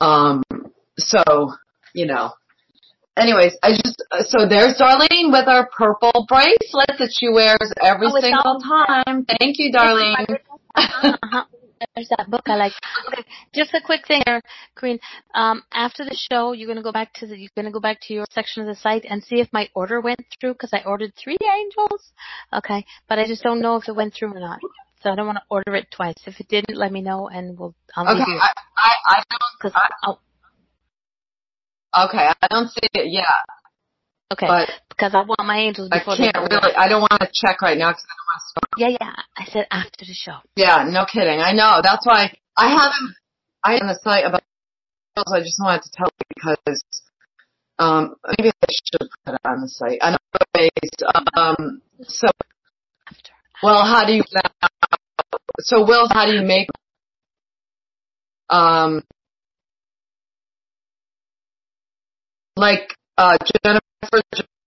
Um, so, you know, anyways, I just, so there's Darlene with our purple bracelet that she wears every Oh, single time. Thank you, Darlene. uh-huh. There's that book I like. Okay, just a quick thing here, Corrine. Um, after the show, you're gonna go back to the you're gonna go back to your section of the site and see if my order went through because I ordered three angels. Okay, but I just don't know if it went through or not. So I don't want to order it twice. If it didn't, let me know and we'll I'll Okay, I, I, I don't, because I- okay, I don't see it yet, okay but because I want my angels I before can't they really, I don't want to check right now because I don't want to start. Yeah, yeah. I said after the show. Yeah, no kidding. I know. That's why I haven't, I on the site about. I just wanted to tell you because, um, maybe I should put it on the site. I Anyways, um, so, well, how do you, so Will, how do you make, um, like, uh, Jennifer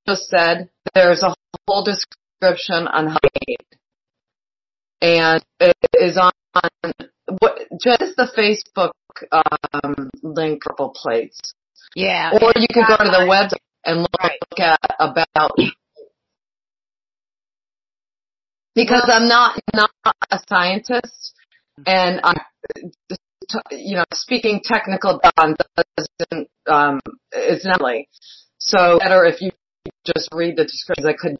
just said, there's a whole description on how to it. And it is on, what, just the Facebook, um, link, purple plates. Yeah. Or you can go to the website and look Right. at about because I'm not not a scientist and I'm you know speaking technical Don doesn't um it's not like so better if you just read the descriptions I could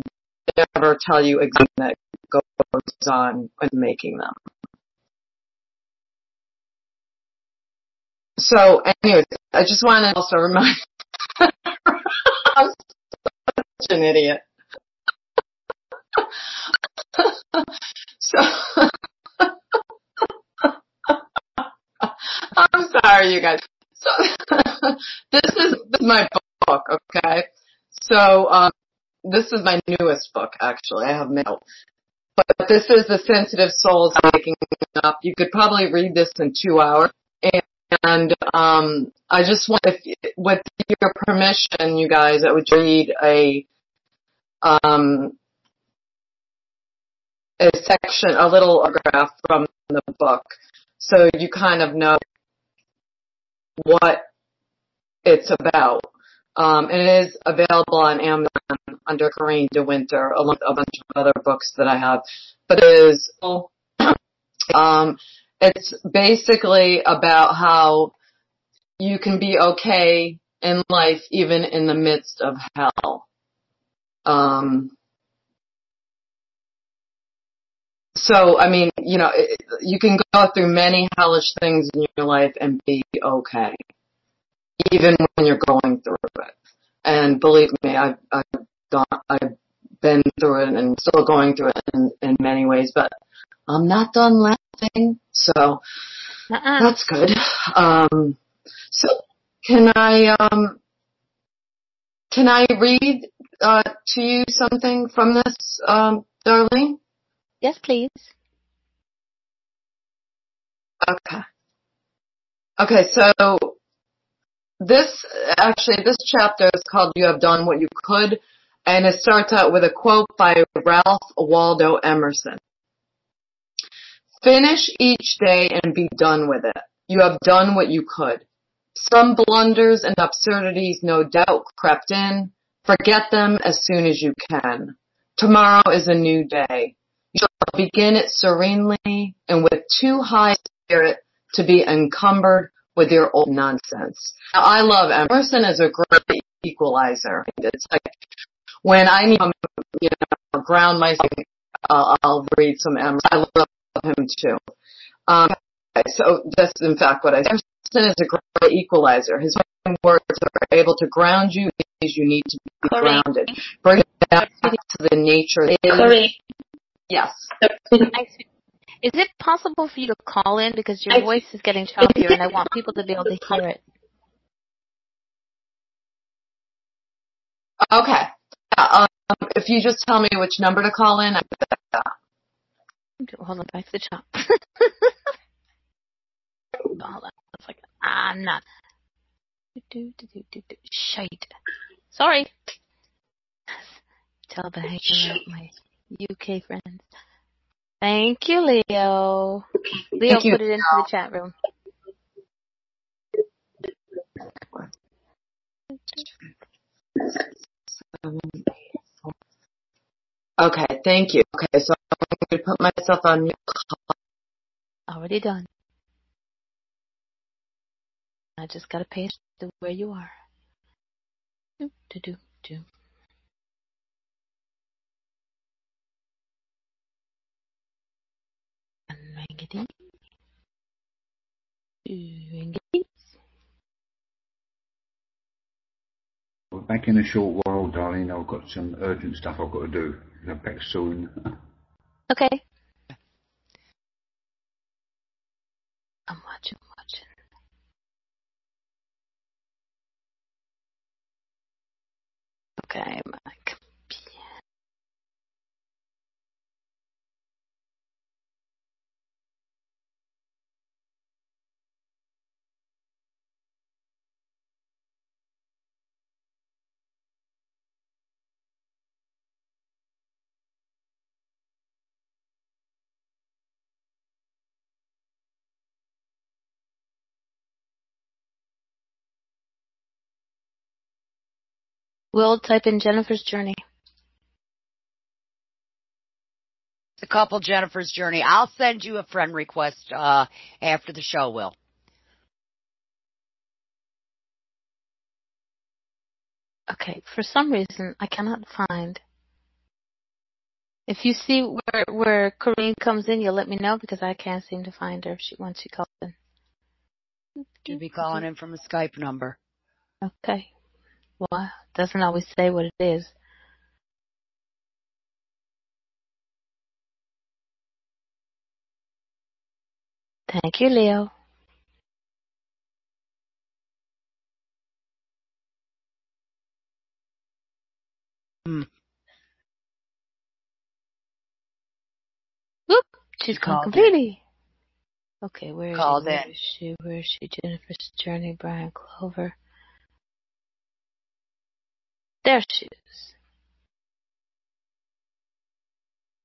never tell you exactly that goes on when making them. So anyways, I just want to also remind I'm such an idiot. so I'm sorry, you guys. So this is, this is my book, okay? So um, this is my newest book, actually. I have mail, but this is the Sensitive Souls Waking Up. You could probably read this in two hours, and, and um, I just want, if, with your permission, you guys, I would read a um, a section, a little graph from the book, so you kind of know what it's about. Um, and it is available on Amazon under Corrine DeWinter, along with a bunch of other books that I have. But it is, um, it's basically about how you can be okay in life even in the midst of hell. Um, so, I mean, you know, it, you can go through many hellish things in your life and be okay, even when you're going through it. And believe me, I've, I've gone, I've been through it and still going through it in, in many ways, but I'm not done laughing, so Uh-uh. that's good. Um, so can I, um, can I read, uh, to you something from this, um, Darlene? Yes, please. Okay. Okay, so this, actually, this chapter is called You Have Done What You Could, and it starts out with a quote by Ralph Waldo Emerson. Finish each day and be done with it. You have done what you could. Some blunders and absurdities no doubt crept in, Forget them as soon as you can. Tomorrow is a new day. You shall begin it serenely and with too high spirit to be encumbered with your old nonsense. Now, I love Emerson as a great equalizer. It's like when I need to you know, ground myself, uh, I'll read some Emerson. I love him too. Um, so that's in fact what I say. Emerson is a great equalizer. His words are able to ground you as you need to be Correct. grounded. Bring it back to the nature. Correct. Yes. Is it possible for you to call in because your voice is getting choppier and I want people to be able to hear it? Okay. Um, if you just tell me which number to call in, I Hold on, back to the chop. Hold on, one second. I'm not. Do, do, do, do, do. Shite. Sorry. Tell the my UK friends. Thank you, Leo. Leo Thank you. put it into the chat room. Okay, thank you. Okay, so I'm going to put myself on mute. Already done. I just gotta pay to where you are. Do, do, do, do. Rangity. Rangity. Well, back in a short while, darling. I've got some urgent stuff I've got to do. I'll be back soon. Okay. I'm watching, watching. Okay, my computer. Will type in Jennifer's journey. The couple Jennifer's journey. I'll send you a friend request uh after the show, Will. Okay, for some reason I cannot find. If you see where where Corrine comes in, you'll let me know because I can't seem to find her. She once she calls in. You'd be calling in from a Skype number. Okay. Well, doesn't always say what it is. Thank you, Leo. Hmm. Whoop! She's She gone completely. Okay, where is Called she? Where is she? Where is she? Jennifer's journey, Brian Clover. There she is.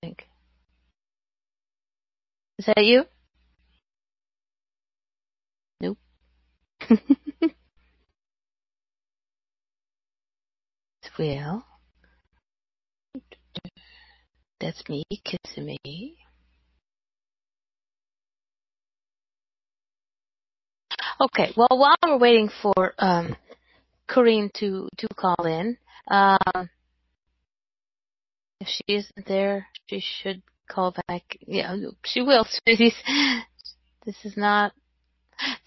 Think. Is that you? Nope. well, that's me kissing me. Okay, well, while we're waiting for um, Corrine to to call in, um, if she isn't there, she should call back. Yeah, she will. Sweeties. This is not.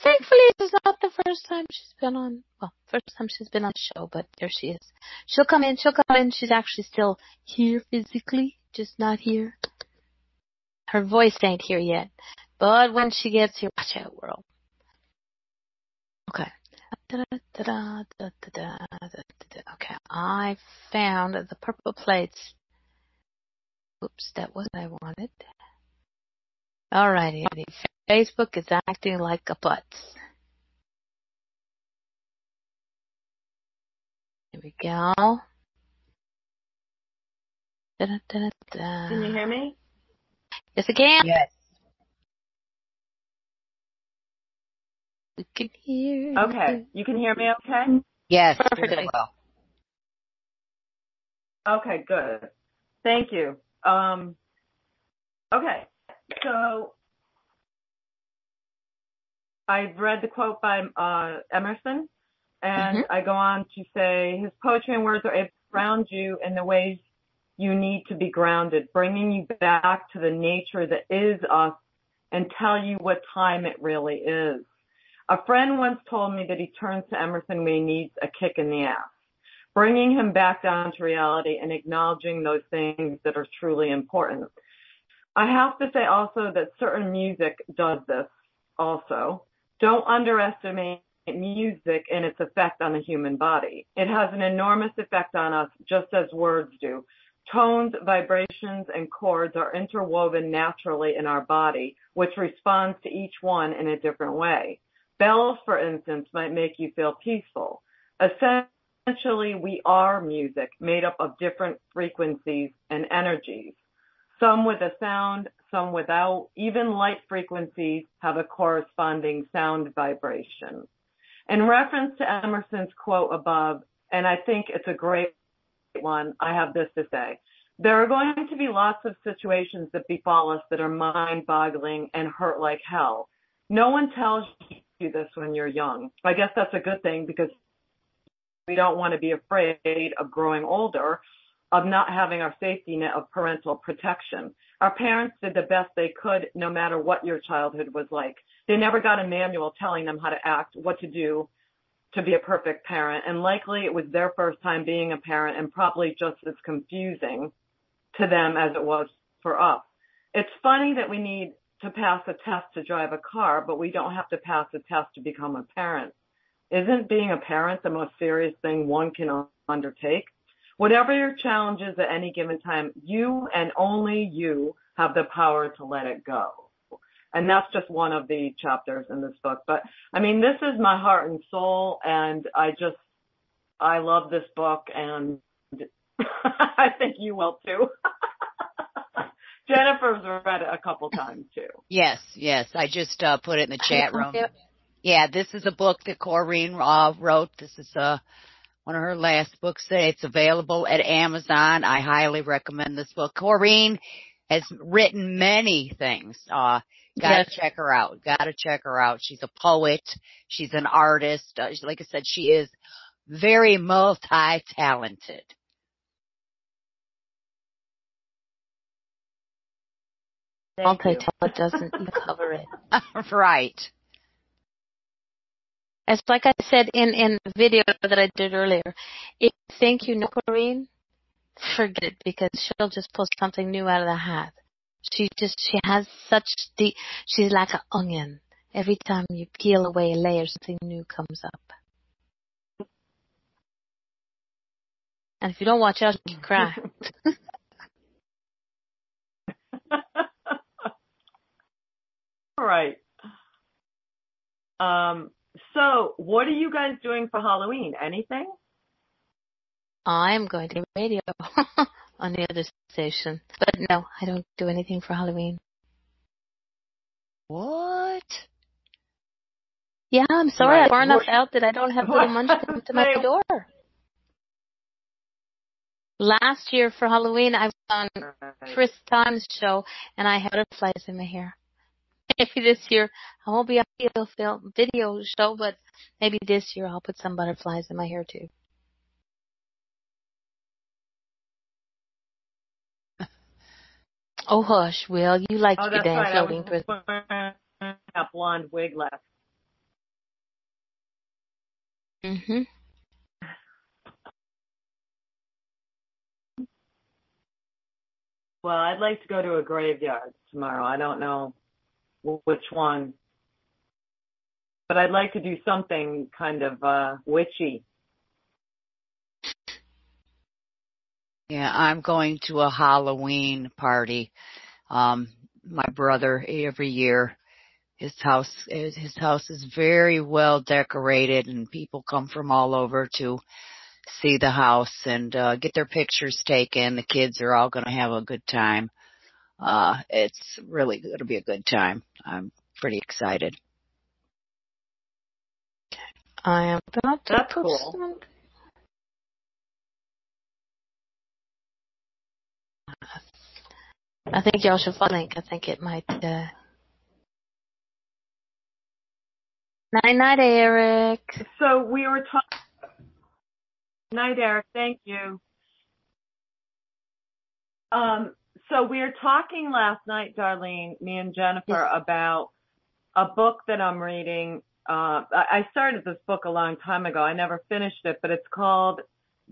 Thankfully, this is not the first time she's been on. Well, first time she's been on the show, but there she is. She'll come in. She'll come in. She's actually still here physically, just not here. Her voice ain't here yet, but when she gets here, watch out, world. Okay. Okay, I found the purple plates. Oops, that wasn't what I wanted. Alrighty, Facebook is acting like a putz. Here we go. Can you hear me? Yes, I can. Yes. We can hear. Okay. You can hear me okay? Yes. Perfectly. well. Okay, good. Thank you. Um, okay, so I've read the quote by uh, Emerson, and Mm-hmm. I go on to say his poetry and words are able to ground you in the ways you need to be grounded, bringing you back to the nature that is us and tell you what time it really is. A friend once told me that he turns to Emerson when he needs a kick in the ass, bringing him back down to reality and acknowledging those things that are truly important. I have to say also that certain music does this also. Don't underestimate music and its effect on the human body. It has an enormous effect on us just as words do. Tones, vibrations, and chords are interwoven naturally in our body, which responds to each one in a different way. Bells, for instance, might make you feel peaceful. Essentially, we are music made up of different frequencies and energies. Some with a sound, some without. Even light frequencies have a corresponding sound vibration. In reference to Emerson's quote above, and I think it's a great one, I have this to say. There are going to be lots of situations that befall us that are mind boggling and hurt like hell. No one tells you this when you're young. I guess that's a good thing because we don't want to be afraid of growing older, of not having our safety net of parental protection. Our parents did the best they could no matter what your childhood was like. They never got a manual telling them how to act, what to do to be a perfect parent. And likely it was their first time being a parent and probably just as confusing to them as it was for us. It's funny that we need to pass a test to drive a car, but we don't have to pass a test to become a parent. Isn't being a parent the most serious thing one can undertake? Whatever your challenges at any given time, you and only you have the power to let it go. And that's just one of the chapters in this book. But I mean, this is my heart and soul, and I just, I love this book, and I think you will too. Jennifer's read it a couple times too. Yes, yes. I just uh, put it in the chat room. Yeah, this is a book that Corrine uh, wrote. This is uh, one of her last books. It's available at Amazon. I highly recommend this book. Corrine has written many things. Uh, gotta Yes. check her out. Gotta check her out. She's a poet. She's an artist. Uh, like I said, she is very multi-talented. Thank doesn't cover it. right. It's like I said in in the video that I did earlier. If you think you know Corrine, forget it because she'll just pull something new out of the hat. She just she has such deep. She's like an onion. Every time you peel away a layer, something new comes up. And if you don't watch out, you can cry. All right. Um, so what are you guys doing for Halloween? Anything? I'm going to radio on the other station, but no, I don't do anything for Halloween. What? Yeah, I'm sorry. Right. I'm far enough What- out that I don't have little munch come to my door. Last year for Halloween, I was on Chris Time's show and I had butterflies in my hair. Maybe this year I won't be on video film video show, but maybe this year I'll put some butterflies in my hair too. Oh hush, Will, you like Oh, your damn right. I floating was Christmas. wearing that blonde wig left. hmm Well, I'd like to go to a graveyard tomorrow. I don't know which one, but I'd like to do something kind of uh witchy. Yeah, I'm going to a Halloween party. Um, my brother every year, his house, his house is very well decorated and people come from all over to see the house and, uh, get their pictures taken. The kids are all going to have a good time. Uh, it's really going to be a good time. I'm pretty excited. I am about to That's cool. some I think y'all should follow link. I think it might. Uh... Night, night, Eric. So we were talking. Night, Eric. Thank you. Um, so we were talking last night, Darlene, me and Jennifer, about a book that I'm reading. Uh, I started this book a long time ago. I never finished it, but it's called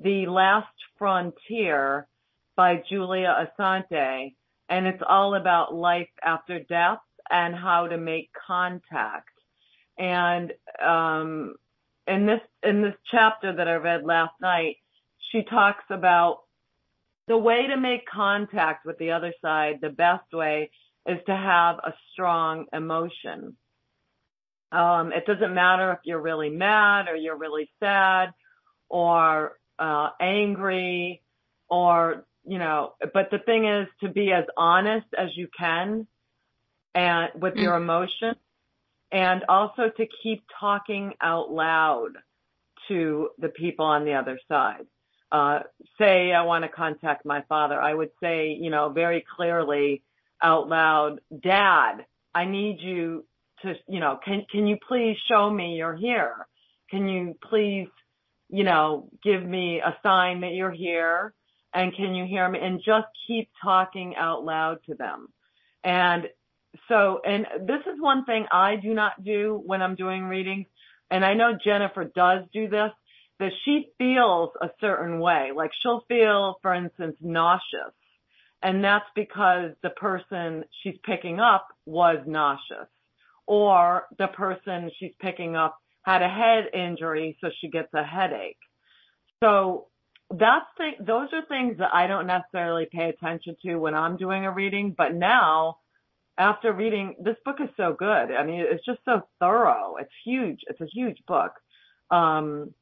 The Last Frontier by Julia Assante. And it's all about life after death and how to make contact. And, um, in this, in this chapter that I read last night, she talks about the way to make contact with the other side, the best way is to have a strong emotion. Um, it doesn't matter if you're really mad or you're really sad or uh, angry or you know, but the thing is to be as honest as you can and with your mm-hmm. emotion and also to keep talking out loud to the people on the other side uh, say I want to contact my father, I would say, you know, very clearly out loud, Dad, I need you to, you know, can can you please show me you're here? Can you please, you know, give me a sign that you're here? And can you hear me? And just keep talking out loud to them. And so, and this is one thing I do not do when I'm doing readings. And I know Jennifer does do this that she feels a certain way. Like she'll feel, for instance, nauseous. And that's because the person she's picking up was nauseous. Or the person she's picking up had a head injury, so she gets a headache. So that's th- those are things that I don't necessarily pay attention to when I'm doing a reading, but now after reading this book is so good. I mean, it's just so thorough. It's huge. It's a huge book. Um,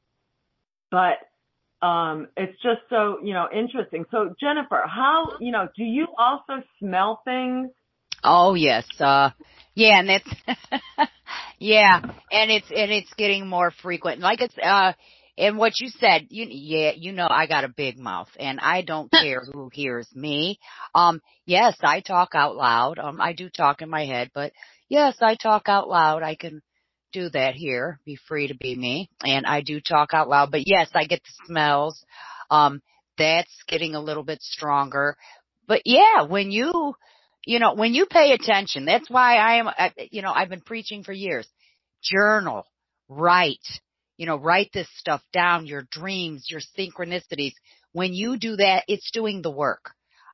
but um, it's just so you know interesting. So Jennifer, how you know do you also smell things? Oh yes, uh, yeah, and it's yeah, and it's and it's getting more frequent. Like it's uh, and what you said, you yeah, you know, I got a big mouth, and I don't care who hears me. Um, yes, I talk out loud. Um, I do talk in my head, but yes, I talk out loud. I can do that here. Be free to be me. And I do talk out loud, but yes, I get the smells. Um, that's getting a little bit stronger. But yeah, when you, you know, when you pay attention, that's why I am, you know, I've been preaching for years. Journal, write, you know, write this stuff down, your dreams, your synchronicities. When you do that, it's doing the work.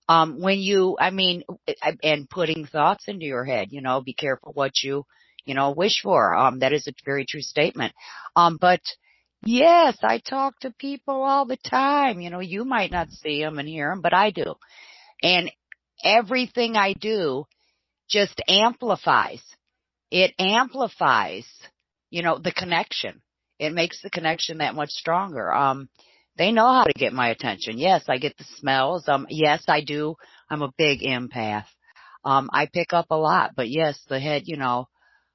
Um, when you, I mean, and putting thoughts into your head, you know, be careful what you, you know, wish for. Um, that is a very true statement. Um, but yes, I talk to people all the time. You know, you might not see them and hear them, but I do. And everything I do just amplifies. It amplifies, you know, the connection. It makes the connection that much stronger. Um, they know how to get my attention. Yes, I get the smells. Um, yes, I do. I'm a big empath. Um, I pick up a lot, but yes, the head, you know,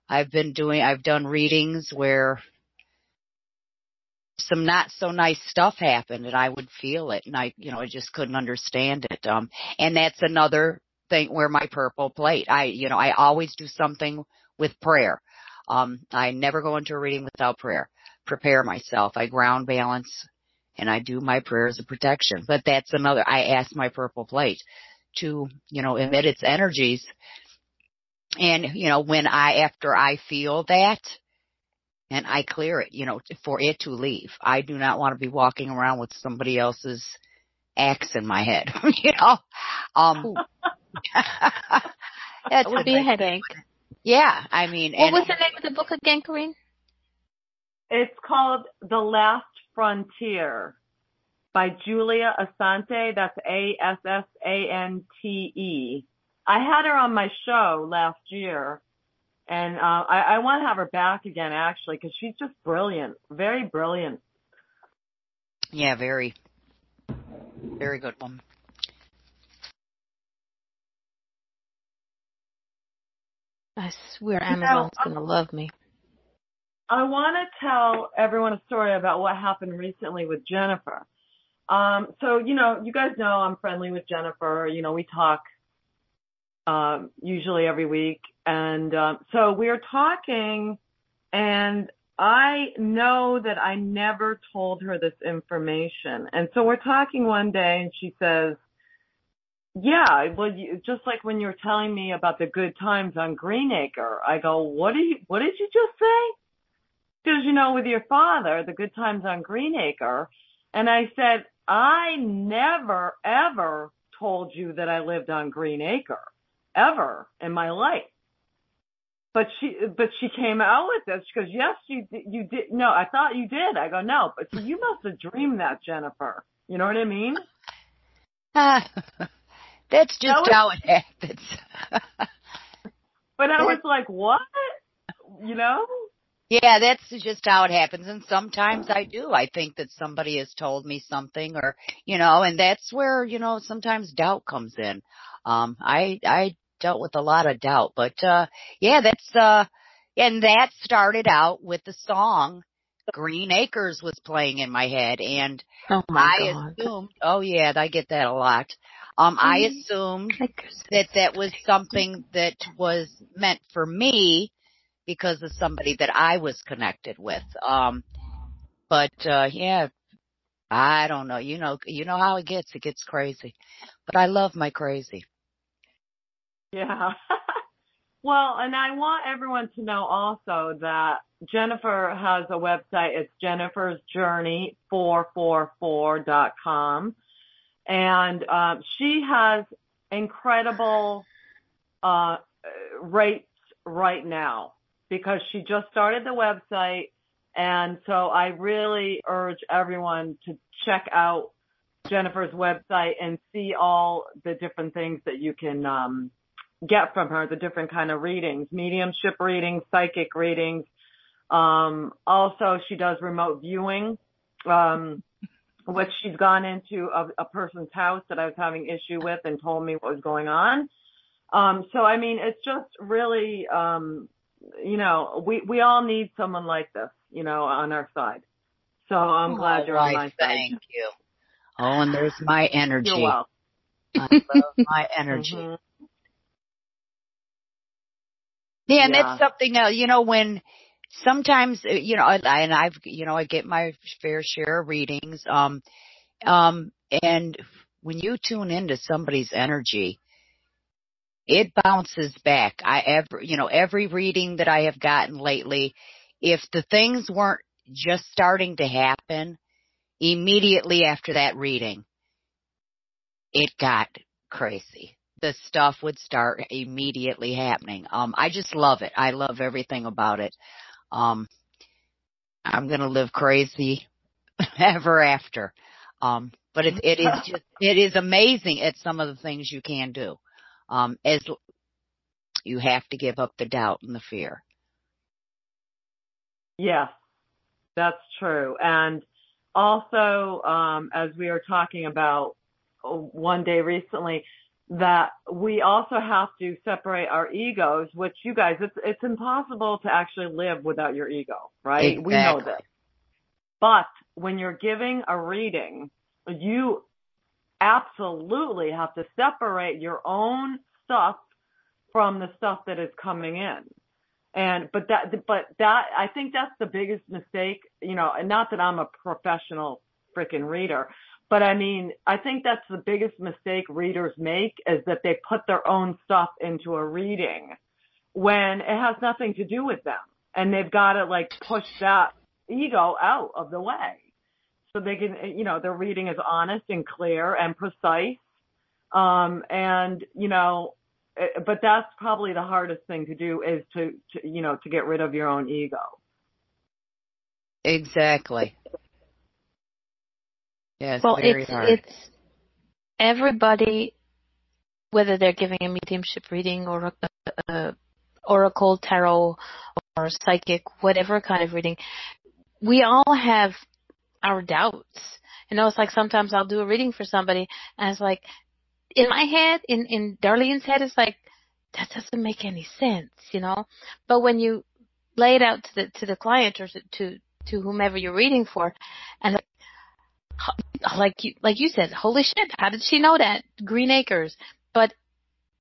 I've been doing, I've done readings where some not so nice stuff happened and I would feel it and I, you know, I just couldn't understand it. Um, and that's another thing where my purple plate, I, you know, I always do something with prayer. Um, I never go into a reading without prayer. Prepare myself. I ground balance and I do my prayers of protection. But that's another, I ask my purple plate to, you know, emit its energies and, you know, when I, after I feel that, and I clear it, you know, for it to leave. I do not want to be walking around with somebody else's axe in my head, you know. Um that would be a headache. Yeah, I mean, what was the name of the book again, Corrine? It's called The Last Frontier by Julia Assante. That's A S S A N T E. I had her on my show last year, and uh, I, I want to have her back again actually because she's just brilliant, very brilliant. Yeah, very, very good one. I swear Amazon's you know, gonna love me. I want to tell everyone a story about what happened recently with Jennifer. Um, so, you know, you guys know I'm friendly with Jennifer. You know, we talk um, usually every week. And um, so we are talking, and I know that I never told her this information. And so we're talking one day, and she says, "Yeah, well, you, just like when you were telling me about the good times on Greenacre." I go, "What do you? What did you just say?" Because you know, with your father, the good times on Greenacre, and I said, "I never ever told you that I lived on Greenacre." Ever in my life. But she, but she came out with this. She goes, yes, you, you did. No, I thought you did. I go, no, but so you must have dreamed that, Jennifer. You know what I mean? Ah, that's just was, how it happens. but I was like, what? You know? Yeah, that's just how it happens. And sometimes I do. I think that somebody has told me something or, you know, and that's where, you know, sometimes doubt comes in. Um, I, I dealt with a lot of doubt. But uh yeah, that's uh and that started out with the song Green Acres was playing in my head and oh my I God. assumed oh yeah, I get that a lot. Um I assumed that that was something that was meant for me because of somebody that I was connected with. Um but uh yeah, I don't know. You know, you know how it gets. It gets crazy. But I love my crazy. Yeah. well, and I want everyone to know also that Jennifer has a website. It's Jennifer's Journey 444.com. And um, she has incredible uh, rates right now because she just started the website. And so I really urge everyone to check out Jennifer's website and see all the different things that you can um, get from her, the different kind of readings, mediumship readings, psychic readings. Um, also she does remote viewing, um, which she's gone into a, a, person's house that I was having issue with and told me what was going on. Um, so I mean, it's just really, um, you know, we, we all need someone like this, you know, on our side. So I'm oh, glad you're on my side. Thank you. Oh, and there's my energy. You're welcome. I love my energy. Mm-hmm. Yeah, and yeah. that's something else. You know, when sometimes, uh, you know, and I've, you know, I get my fair share of readings. Um, um, and when you tune into somebody's energy, it bounces back. I ever, you know, every reading that I have gotten lately, if the things weren't just starting to happen immediately after that reading, it got crazy the stuff would start immediately happening. Um, I just love it. I love everything about it. Um, I'm gonna live crazy ever after. Um, but it, it is just, it is amazing at some of the things you can do. Um, as you have to give up the doubt and the fear. Yes, that's true. And also, um, as we were talking about one day recently, that we also have to separate our egos, which you guys, it's, it's impossible to actually live without your ego, right? Exactly. We know this. But when you're giving a reading, you absolutely have to separate your own stuff from the stuff that is coming in. And, but that, but that, I think that's the biggest mistake, you know, and not that I'm a professional freaking reader, but I mean, I think that's the biggest mistake readers make is that they put their own stuff into a reading when it has nothing to do with them. And they've got to like push that ego out of the way. So they can, you know, their reading is honest and clear and precise. Um, and, you know, eh, but that's probably the hardest thing to do is to, to you know, to get rid of your own ego. Exactly. Yeah, well, it's hard. it's everybody, whether they're giving a mediumship reading or a, a oracle, tarot, or psychic, whatever kind of reading, we all have our doubts. You know, it's like sometimes I'll do a reading for somebody, and it's like in my head, in in Darlene's head, it's like that doesn't make any sense, you know. But when you lay it out to the to the client or to to, to whomever you're reading for, and like you, like you said, holy shit, how did she know that? Green Acres. But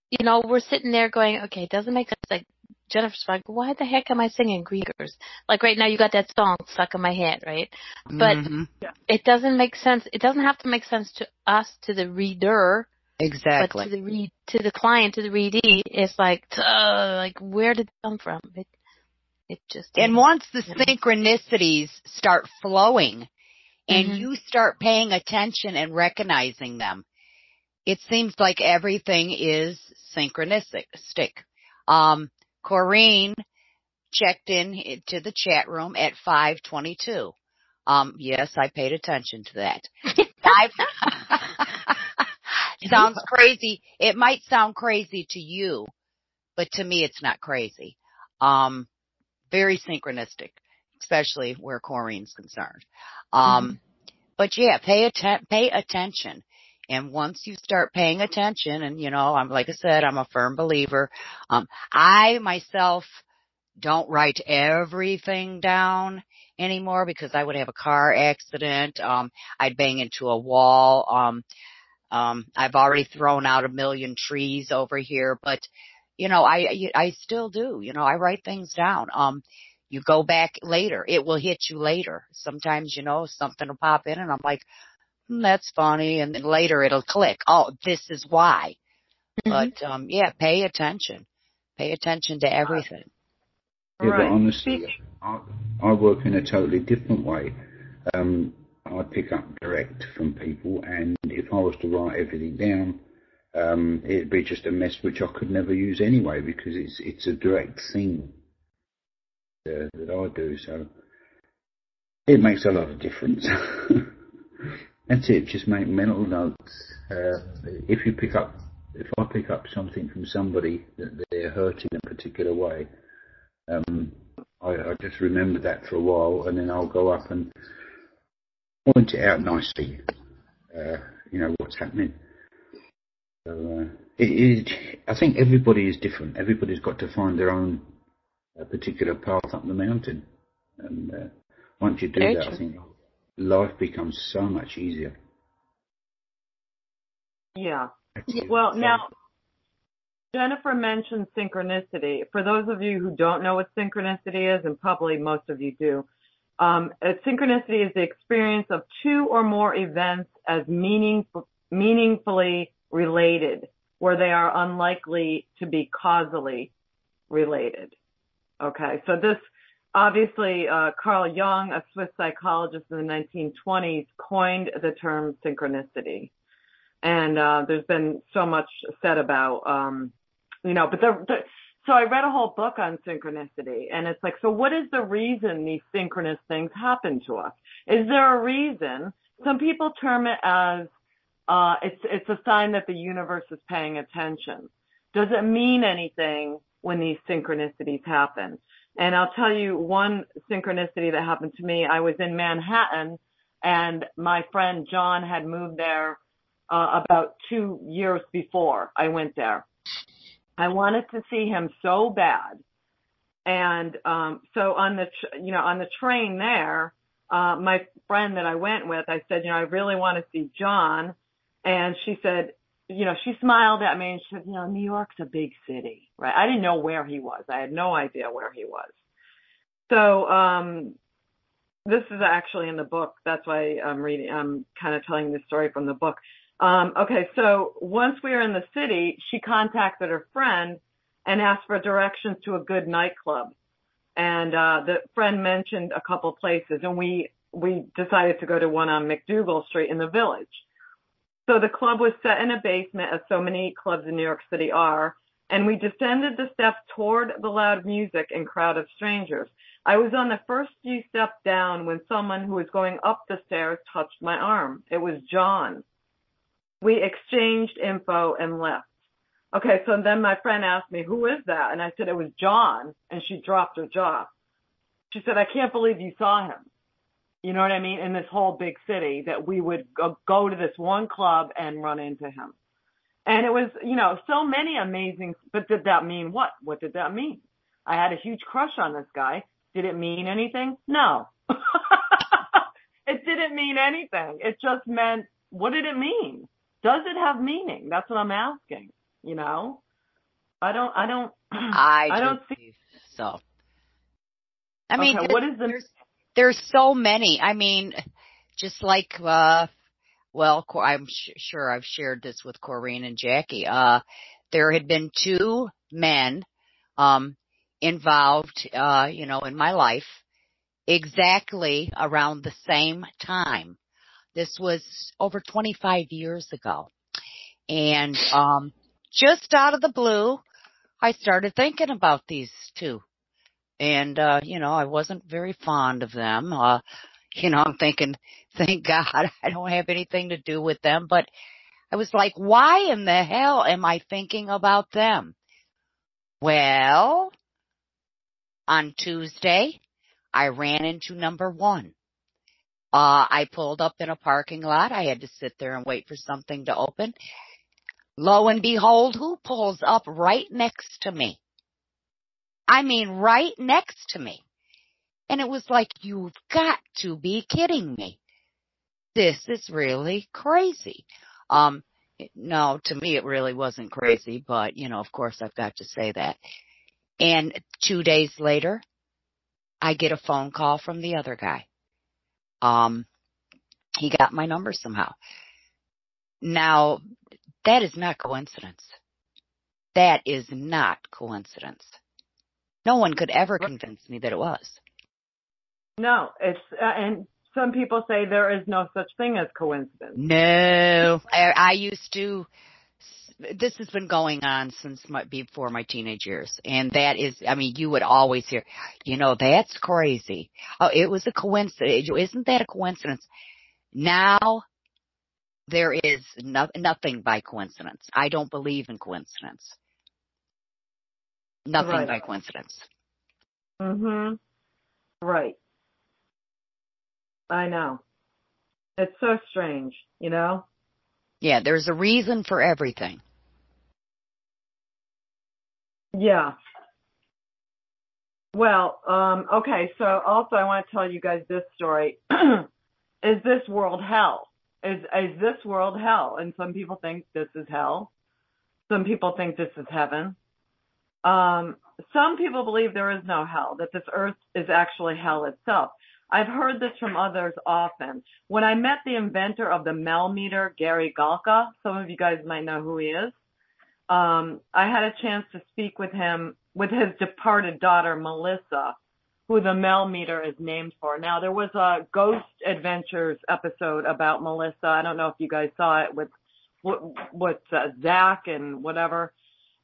you know, we're sitting there going, okay, it doesn't make sense. Like Jennifer's like, why the heck am I singing Green Acres? Like right now you got that song stuck in my head, right? But Mhm. it doesn't make sense. It doesn't have to make sense to us, to the reader, exactly. but to the read, to the client, to the readee, it's like, uh, like where did it come from? It, it just. And once the synchronicities start flowing and Mhm. you start paying attention and recognizing them, it seems like everything is synchronistic. Um, Corrine checked in to the chat room at 522. Um, yes, I paid attention to that. Sounds crazy. It might sound crazy to you, but to me it's not crazy. Um, very synchronistic, especially where Corrine's concerned. Um, but yeah, pay atten- pay attention. And once you start paying attention, and you know, I'm like I said, I'm a firm believer. Um, I myself don't write everything down anymore because I would have a car accident. Um, I'd bang into a wall. Um, um, I've already thrown out a million trees over here, but you know, I, I still do, you know, I write things down. Um, you go back later, it will hit you later. Sometimes, you know, something will pop in and I'm like, hmm, that's funny. And then later it'll click. Oh, this is why. Mhm. But, um, yeah, pay attention. Pay attention to everything. Yeah, Right. but honestly, I, I work in a totally different way. Um, I pick up direct from people, and if I was to write everything down, um, it'd be just a mess which I could never use anyway because it's it's a direct thing uh, that I do. So it makes a lot of difference. That's it. Just make mental notes. Uh, if you pick up, if I pick up something from somebody that they're hurt in a particular way, um, I, I just remember that for a while, and then I'll go up and point it out nicely. Uh, you know what's happening. So uh, it, it, I think everybody is different. Everybody's got to find their own uh, particular path up the mountain, and uh, once you do Very that, true. I think life becomes so much easier. Yeah. Well, so- now, Jennifer mentioned synchronicity. For those of you who don't know what synchronicity is, and probably most of you do, um, synchronicity is the experience of two or more events as meaning, meaningfully related, where they are unlikely to be causally related. Okay, so this obviously uh, Carl Jung, a Swiss psychologist in the 1920s, coined the term synchronicity and uh, there's been so much said about, um, you know, but the, the, so I read a whole book on synchronicity, and it's like, so what is the reason these synchronous things happen to us? Is there a reason? Some people term it as uh, it's it's a sign that the universe is paying attention. Does it mean anything when these synchronicities happen? And I'll tell you one synchronicity that happened to me. I was in Manhattan, and my friend John had moved there uh, about two years before I went there. I wanted to see him so bad. And um so on the tr- you know on the train there, uh my friend that I went with, I said, you know, I really want to see John, and she said, you know, she smiled at me and she said, you know, New York's a big city, right? I didn't know where he was. I had no idea where he was. So um this is actually in the book. That's why I'm reading. I'm kind of telling the story from the book. Um, okay, so once we were in the city, she contacted her friend and asked for directions to a good nightclub. And uh, the friend mentioned a couple places, and we we decided to go to one on MacDougal Street in the Village. So the club was set in a basement, as so many clubs in New York City are, and we descended the steps toward the loud music and crowd of strangers. I was on the first few steps down when someone who was going up the stairs touched my arm. It was John. We exchanged info and left. Okay, so then my friend asked me, who is that? And I said, it was John. And she dropped her jaw. She said, I can't believe you saw him. You know what I mean? In this whole big city that we would go, go to this one club and run into him. And it was, you know, so many amazing, but did that mean what? What did that mean? I had a huge crush on this guy. Did it mean anything? No. it didn't mean anything. It just meant, what did it mean? Does it have meaning? That's what I'm asking, you know? I don't. I don't. I, I do don't see. so. I mean, okay, what is the? There's so many. I mean, just like uh well, I'm sure I've shared this with Corrine and Jackie. Uh there had been two men um involved uh you know in my life exactly around the same time. This was over 25 years ago. And um just out of the blue, I started thinking about these two. And uh, you know, I wasn't very fond of them. Uh you know, I'm thinking, thank God I don't have anything to do with them, but I was like, why in the hell am I thinking about them? Well, on Tuesday, I ran into number one. Uh, I pulled up in a parking lot. I had to sit there and wait for something to open. Lo and behold, who pulls up right next to me? I mean, right next to me. And it was like, you've got to be kidding me. This is really crazy. Um, no, to me it really wasn't crazy, but you know, of course I've got to say that. And two days later, I get a phone call from the other guy. Um, he got my number somehow. Now, that is not coincidence. That is not coincidence. No one could ever convince me that it was. No, it's uh, and some people say there is no such thing as coincidence. No, I, I used to. This has been going on since my, before my teenage years, and that is, I mean, you would always hear, you know, that's crazy. Oh, it was a coincidence. Isn't that a coincidence? Now, there is no, nothing by coincidence. I don't believe in coincidence. Nothing Right. by coincidence. Mhm. Right. I know. It's so strange, you know? Yeah, there's a reason for everything. Yeah. Well, um, okay, so also I want to tell you guys this story. is this world hell? Is is this world hell? And some people think this is hell. Some people think this is heaven. Um, some people believe there is no hell, that this earth is actually hell itself. I've heard this from others often. When I met the inventor of the Mel meter, Gary Galka, some of you guys might know who he is. Um, I had a chance to speak with him, with his departed daughter, Melissa, who the Mel meter is named for. Now, there was a Ghost Adventures episode about Melissa. I don't know if you guys saw it with, with, with uh, Zak and whatever.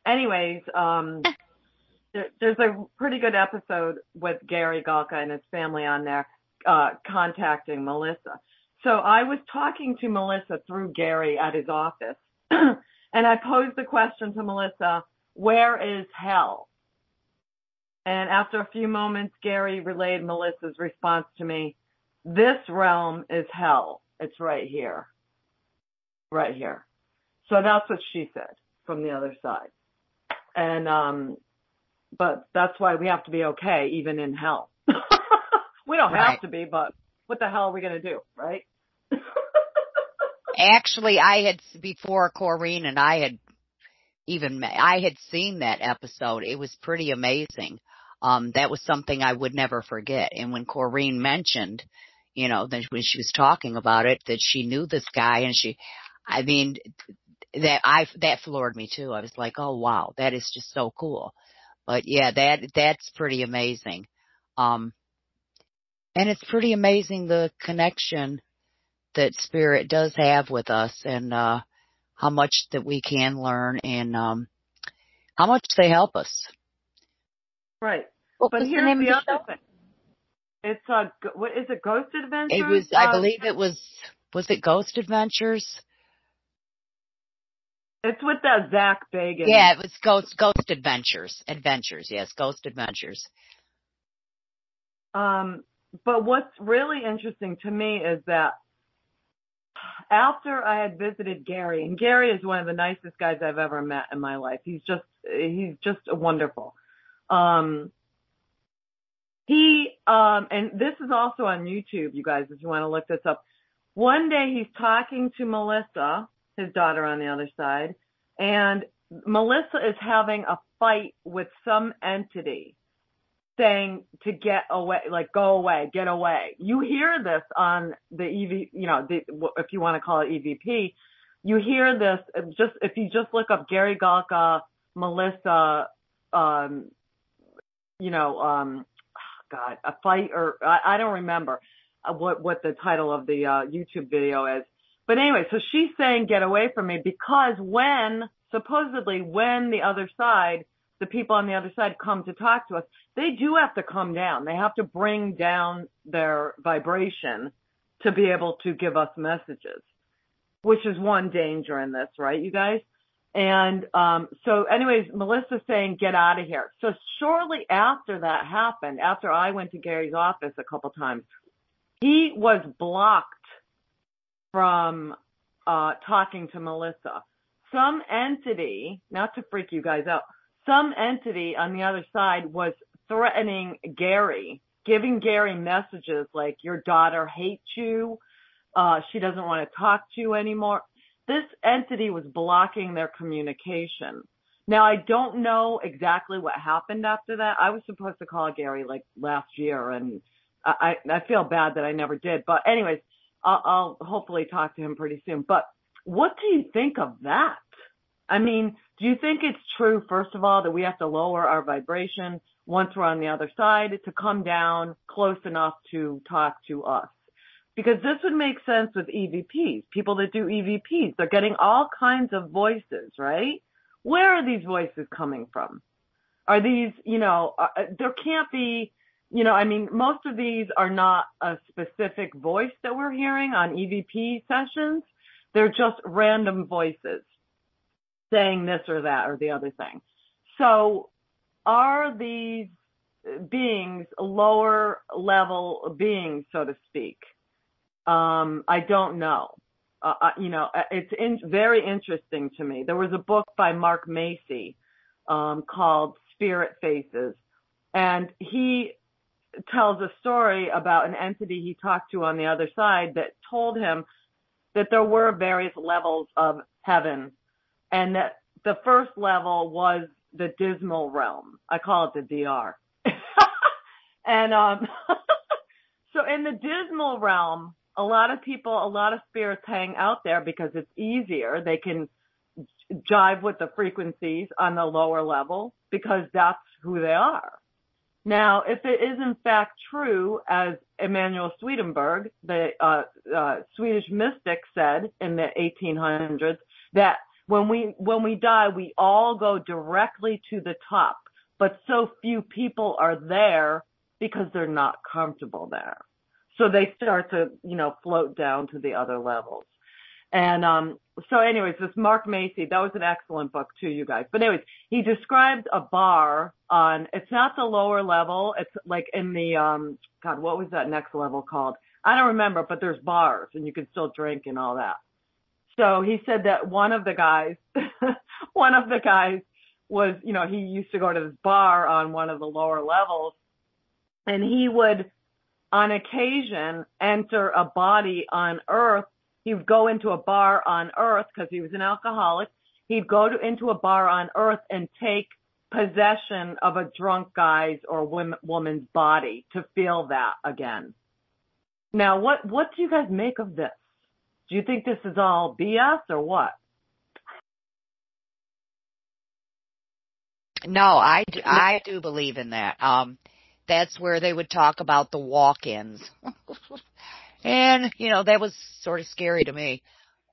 Anyways, um, there, there's a pretty good episode with Gary Galka and his family on there, uh, contacting Melissa. So I was talking to Melissa through Gary at his office, and I posed the question to Melissa, where is hell? And after a few moments, Gary relayed Melissa's response to me, this realm is hell. It's right here. Right here. So that's what she said from the other side. And, um, but that's why we have to be okay even in hell. we don't have to be, but what the hell are we going to do, right? Actually, I had before Corrine and I had even I had seen that episode. It was pretty amazing. Um, that was something I would never forget. And when Corrine mentioned, you know, that when she was talking about it, that she knew this guy and she, I mean, that I, that floored me too. I was like, oh wow, that is just so cool. But yeah, that, that's pretty amazing. Um, and it's pretty amazing the connection that spirit does have with us and, uh, how much that we can learn and, um, how much they help us. Right. What But here's name the, the other thing. It's a, what is it, Ghost Adventures? It was, I believe it was, was it Ghost Adventures? It's with that Zak Bagans. Yeah, it was Ghost, Ghost Adventures. Adventures, yes, Ghost Adventures. Um, but what's really interesting to me is that after I had visited Gary, and Gary is one of the nicest guys I've ever met in my life. He's just, he's just wonderful. Um, he, um, and this is also on YouTube, you guys, if you want to look this up. One day he's talking to Melissa, his daughter on the other side, and Melissa is having a fight with some entity saying to get away, like go away, get away. You hear this on the EV, you know, the, if you want to call it EVP, you hear this just, if you just look up Gary Galka, Melissa, um, you know, um, God, a fight or I, I don't remember uh, what, what the title of the uh, YouTube video is. But anyway, so she's saying get away from me because when, supposedly when the other side the people on the other side come to talk to us, they do have to come down. They have to bring down their vibration to be able to give us messages, which is one danger in this, right, you guys? And um, so, anyways, Melissa's saying, get out of here. So shortly after that happened, after I went to Gary's office a couple times, he was blocked from uh, talking to Melissa. Some entity, not to freak you guys out, some entity on the other side was threatening Gary, giving Gary messages like, your daughter hates you. Uh, she doesn't want to talk to you anymore. This entity was blocking their communication. Now I don't know exactly what happened after that. I was supposed to call Gary like last year and I, I feel bad that I never did. But anyways, I'll, I'll hopefully talk to him pretty soon. But what do you think of that? I mean, do you think it's true, first of all, that we have to lower our vibration once we're on the other side to come down close enough to talk to us? Because this would make sense with EVPs. People that do EVPs, they're getting all kinds of voices, right? Where are these voices coming from? Are these, you know, uh, uh there can't be, you know, I mean, most of these are not a specific voice that we're hearing on EVP sessions. They're just random voices saying this or that or the other thing. So are these beings lower level beings, so to speak? Um, I don't know. Uh, uh you know, uh, it's in, very interesting to me. There was a book by Mark Macy um, called Spirit Faces, and he tells a story about an entity he talked to on the other side that told him that there were various levels of heaven and that the first level was the dismal realm. I call it the DR. and um so in the dismal realm, a lot of people, a lot of spirits hang out there because it's easier. They can jive with the frequencies on the lower level because that's who they are. Now, if it is in fact true, as Emanuel Swedenborg, the uh, uh, Swedish mystic, said in the 1800s, that when we when we die, we all go directly to the top, but so few people are there because they're not comfortable there. So they start to, you know, float down to the other levels. And um so anyways, this Mark Macy, that was an excellent book too, you guys. But anyways, he described a bar on it's not the lower level, it's like in the um God, what was that next level called? I don't remember, but there's bars and you can still drink and all that. So he said that one of the guys, one of the guys was, you know, he used to go to this bar on one of the lower levels and he would on occasion enter a body on earth. He would go into a bar on earth because he was an alcoholic. He'd go to, into a bar on earth and take possession of a drunk guy's or woman's body to feel that again. Now, what, what do you guys make of this? Do you think this is all BS or what? No, I do, I do believe in that. Um, that's where they would talk about the walk-ins. and, you know, that was sort of scary to me.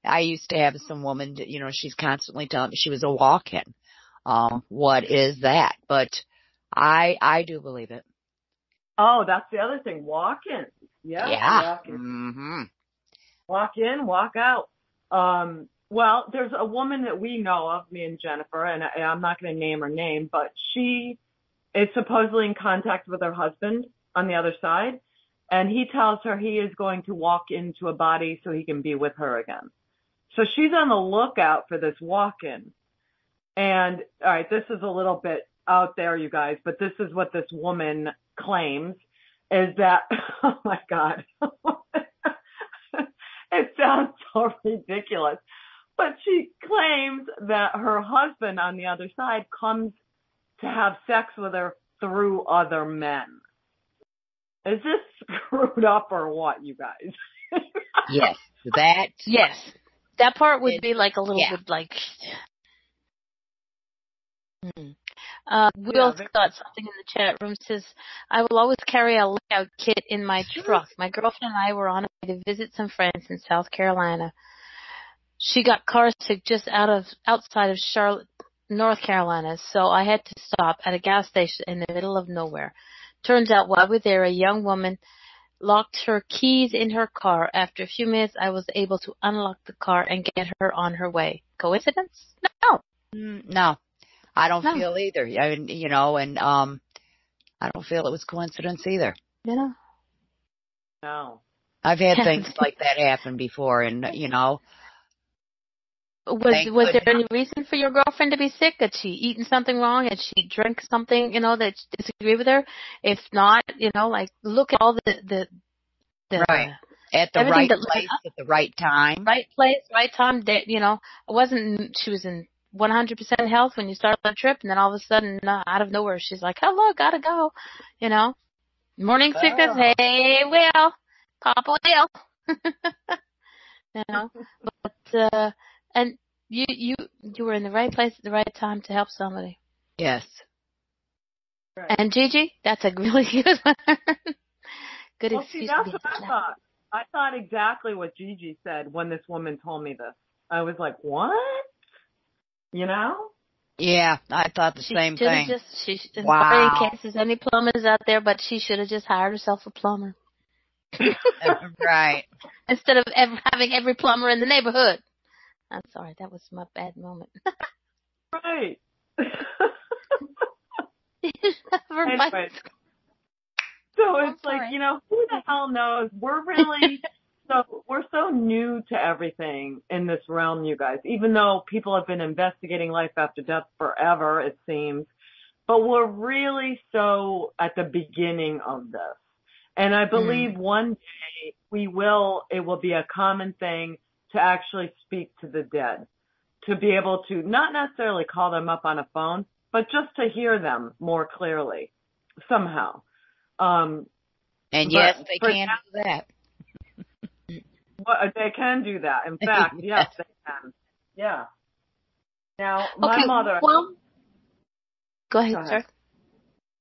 I used to have some woman, you know, she's constantly telling me she was a walk-in. Um, what is that? But I, I do believe it. Oh, that's the other thing. Walk-ins. Yeah. Yeah. Walk-ins. Mm-hmm. Walk in, walk out. Um, well, there's a woman that we know of, me and Jennifer, and I, I'm not going to name her name, but she is supposedly in contact with her husband on the other side, and he tells her he is going to walk into a body so he can be with her again. So she's on the lookout for this walk-in. And all right, this is a little bit out there, you guys, but this is what this woman claims is that, oh my God, it sounds so ridiculous. but she claims that her husband on the other side comes to have sex with her through other men. Is this screwed up or what, you guys? Yes, that. Yes. That part would It- be like a little yeah. bit like. Hmm. Uh, Will very- got something in the chat room says, I will always carry a lookout kit in my truck. My girlfriend and I were on our way to visit some friends in South Carolina. She got car sick just out of, outside of Charlotte, North Carolina, so I had to stop at a gas station in the middle of nowhere. Turns out while we were there, a young woman locked her keys in her car. After a few minutes, I was able to unlock the car and get her on her way. Coincidence? No. Mm, No, I don't No. feel either. I mean, you know, and um, I don't feel it was coincidence either. You know? no. I've had things like that happen before, and you know, Was Thank was there any reason for your girlfriend to be sick? Had she eaten something wrong? Had she drank something, you know, that you disagree with her? If not, you know, like look at all the the the Right. at the right place at the right time. right place, right time. That you know, it wasn't. She was in 100% health when you started the trip, and then all of a sudden, uh, out of nowhere, she's like, "Hello, gotta go," you know. Morning sickness. Oh. Hey, Will, Papa Will. you know, but uh, and you you you were in the right place at the right time to help somebody. Yes. And Gigi, that's a really good one. good Well, excuse. see, that's what I upset. thought. I thought exactly what Gigi said when this woman told me this. I was like, what? You know? Yeah, I thought the She same should thing. have just she sh- Wow. in case there's any plumbers out there, but she should have just hired herself a plumber right. instead of ever having every plumber in the neighborhood. I'm sorry, that was my bad moment. Right. So it's like, you know, who the hell knows? We're really so we're so new to everything in this realm, you guys. Even though people have been investigating life after death forever, it seems. But we're really so at the beginning of this. And I mm-hmm. believe one day we will it will be a common thing to actually speak to the dead. To be able to not necessarily call them up on a phone, but just to hear them more clearly somehow. Um, And yes, they can do that. what, they can do that. In fact, yes, they can. Yeah. Now, my okay, mother, Well, go ahead, Go ahead. sir.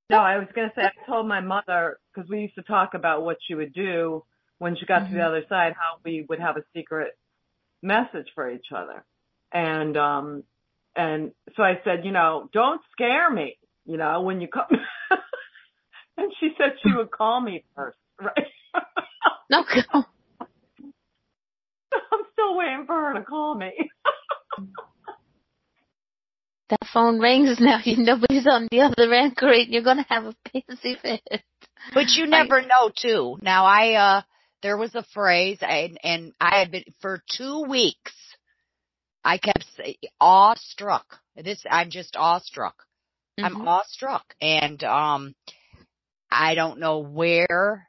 no, I was going to say, I told my mother, because we used to talk about what she would do when she got to Mhm. the other side, how we would have a secret message for each other. And, um, and so I said, you know, don't scare me, you know, when you come. and she said she would call me first, right? No, go. I'm still waiting for her to call me. that phone rings now. You nobody's on the other end. Great, you're gonna have a busy fit. But you never know too. Now I uh there was a phrase and and I had been for 2 weeks I kept awestruck. This I'm just awestruck. I'm Mhm. awestruck and um I don't know where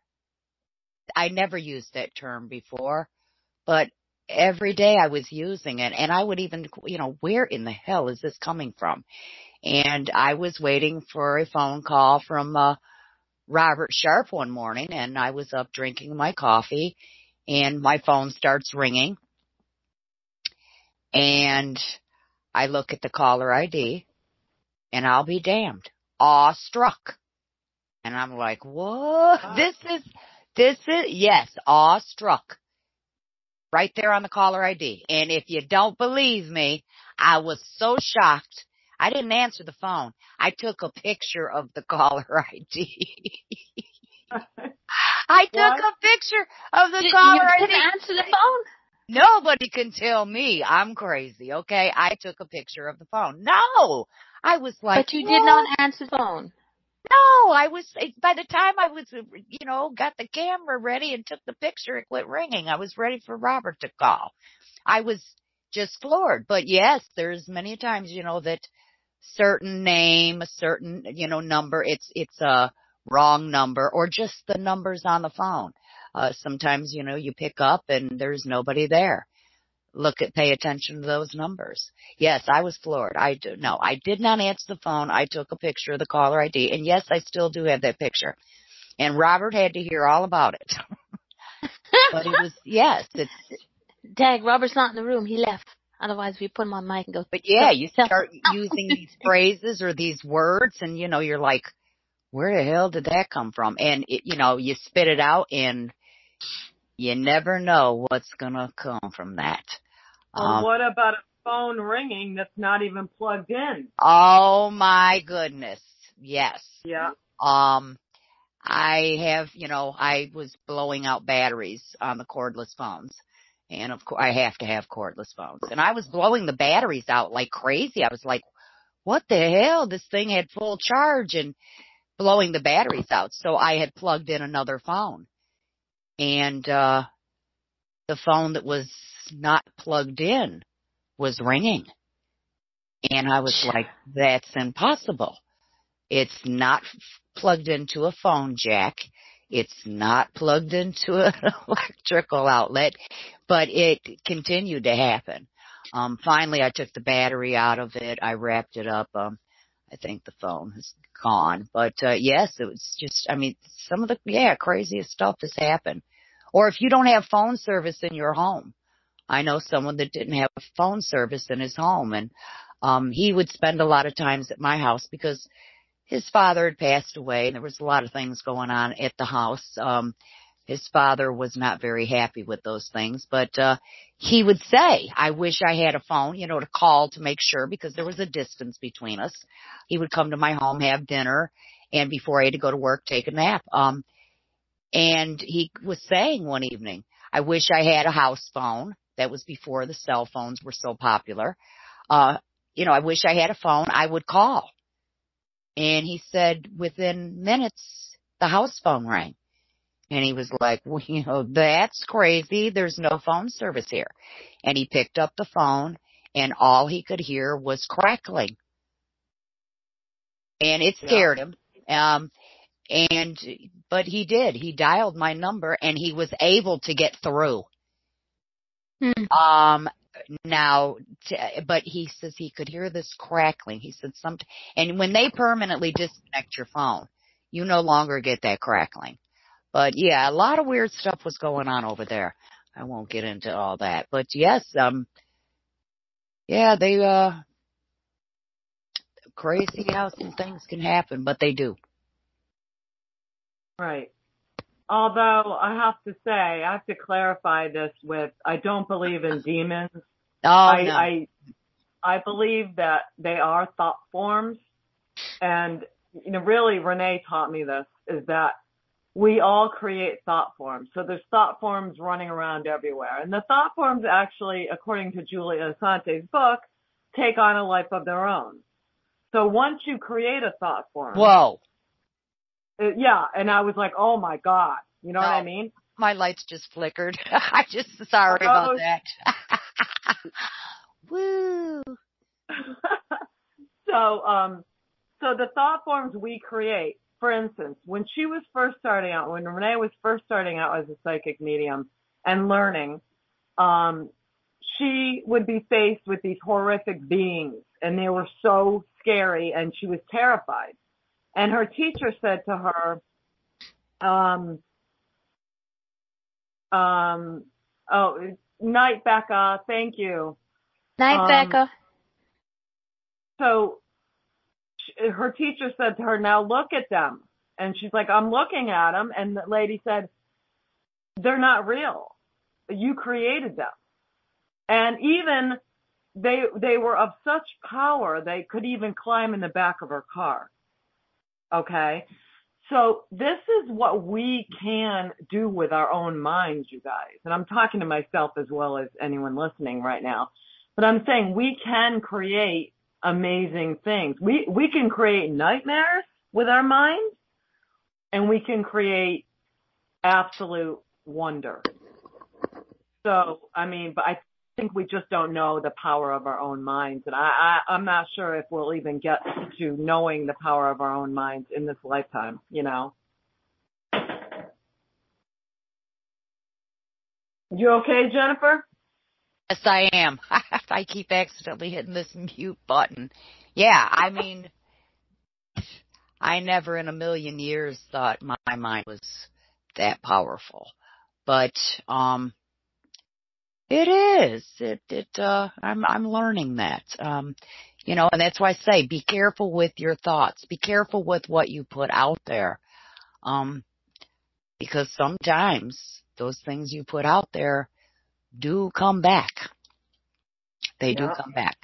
I never used that term before, but every day I was using it and I would even you know where in the hell is this coming from? And I was waiting for a phone call from uh Robert Sharp one morning and I was up drinking my coffee and my phone starts ringing and I look at the caller ID and I'll be damned. Awestruck. And I'm like, what? This is, this is, yes, awestruck. Right there on the caller ID. And if you don't believe me, I was so shocked. I didn't answer the phone. I took a picture of the caller ID. I took What? a picture of the You, caller you ID. didn't answer the phone. Nobody can tell me I'm crazy, okay? I took a picture of the phone. No! I was like, but you did not answer the phone. No, I was, by the time I was, you know, got the camera ready and took the picture, it quit ringing. I was ready for Robert to call. I was just floored. But yes, there's many times, you know, that certain name, a certain, you know, number, it's, it's a wrong number or just the numbers on the phone. Uh, sometimes, you know, you pick up and there's nobody there. look at, pay attention to those numbers. Yes, I was floored. I do, no, I did not answer the phone. I took a picture of the caller ID and yes, I still do have that picture. And Robert had to hear all about it. but it was, yes, it's, Dag, Robert's not in the room. He left. Otherwise, we put him on mic and go. but yeah, you start using these phrases or these words and you know, you're like, where the hell did that come from? And it, you know, you spit it out and you never know what's gonna come from that. Well, Um, what about a phone ringing that's not even plugged in? oh my goodness. Yes. Yeah. Um, I have, you know, I was blowing out batteries on the cordless phones. And of course, I have to have cordless phones. And I was blowing the batteries out like crazy. I was like, what the hell? This thing had full charge and blowing the batteries out. So I had plugged in another phone. And, uh, the phone that was not plugged in was ringing. And I was like, that's impossible. It's not f- plugged into a phone jack. It's not plugged into an electrical outlet, but it continued to happen. Um, finally I took the battery out of it. I wrapped it up. Um, I think the phone is gone, but, uh, yes, it was just, I mean, some of the, yeah, craziest stuff has happened. Or if you don't have phone service in your home, I know someone that didn't have a phone service in his home and, um, he would spend a lot of times at my house because his father had passed away and there was a lot of things going on at the house. Um, his father was not very happy with those things, but, uh, he would say, I wish I had a phone, you know, to call to make sure because there was a distance between us. He would come to my home, have dinner, and before I had to go to work, take a nap. Um, and he was saying one evening, I wish I had a house phone. That was before the cell phones were so popular. Uh, you know, I wish I had a phone. I would call. And he said within minutes, the house phone rang. And he was like, well, you know, that's crazy. There's no phone service here. And he picked up the phone and all he could hear was crackling. And it Yeah. scared him. Um, and, but he did. He dialed my number and he was able to get through. Hmm. Um, now, t- but he says he could hear this crackling. He said some, and when they permanently disconnect your phone, you no longer get that crackling. But yeah, a lot of weird stuff was going on over there. I won't get into all that, but yes, um, yeah, they, uh, crazy how some things can happen, but they do. Right. Although I have to say, I have to clarify this with, I don't believe in demons. Oh, I, no. I, I believe that they are thought forms. And, you know, really Renee taught me this, is that we all create thought forms. So there's thought forms running around everywhere. And the thought forms actually, according to Julia Assante's book, take on a life of their own. So once you create a thought form, Whoa, uh, yeah, and I was like, oh my God. You know what I mean? my lights just flickered. I just sorry about Oh. that. Woo. so, um, so the thought forms we create, for instance, when she was first starting out, when Renee was first starting out as a psychic medium and learning, um, she would be faced with these horrific beings and they were so scary and she was terrified. And her teacher said to her, um, um, oh, night, Becca, thank you. Night, Um, Becca. so sh- her teacher said to her, now look at them. And she's like, I'm looking at them. And the lady said, they're not real. You created them. And even they, they were of such power, they could even climb in the back of her car. Okay. So this is what we can do with our own minds, you guys. And I'm talking to myself as well as anyone listening right now. But I'm saying we can create amazing things. We we can create nightmares with our mind and we can create absolute wonder. So, I mean, but I think we just don't know the power of our own minds. And I, I, I'm not sure if we'll even get to knowing the power of our own minds in this lifetime, you know? You okay, Jennifer? Yes, I am. I keep accidentally hitting this mute button. Yeah, I mean, I never in a million years thought my mind was that powerful. But, um, it is. It, it, uh, I'm, I'm learning that. Um, you know, and that's why I say be careful with your thoughts. Be careful with what you put out there. Um, because sometimes those things you put out there do come back. They yeah. do come back.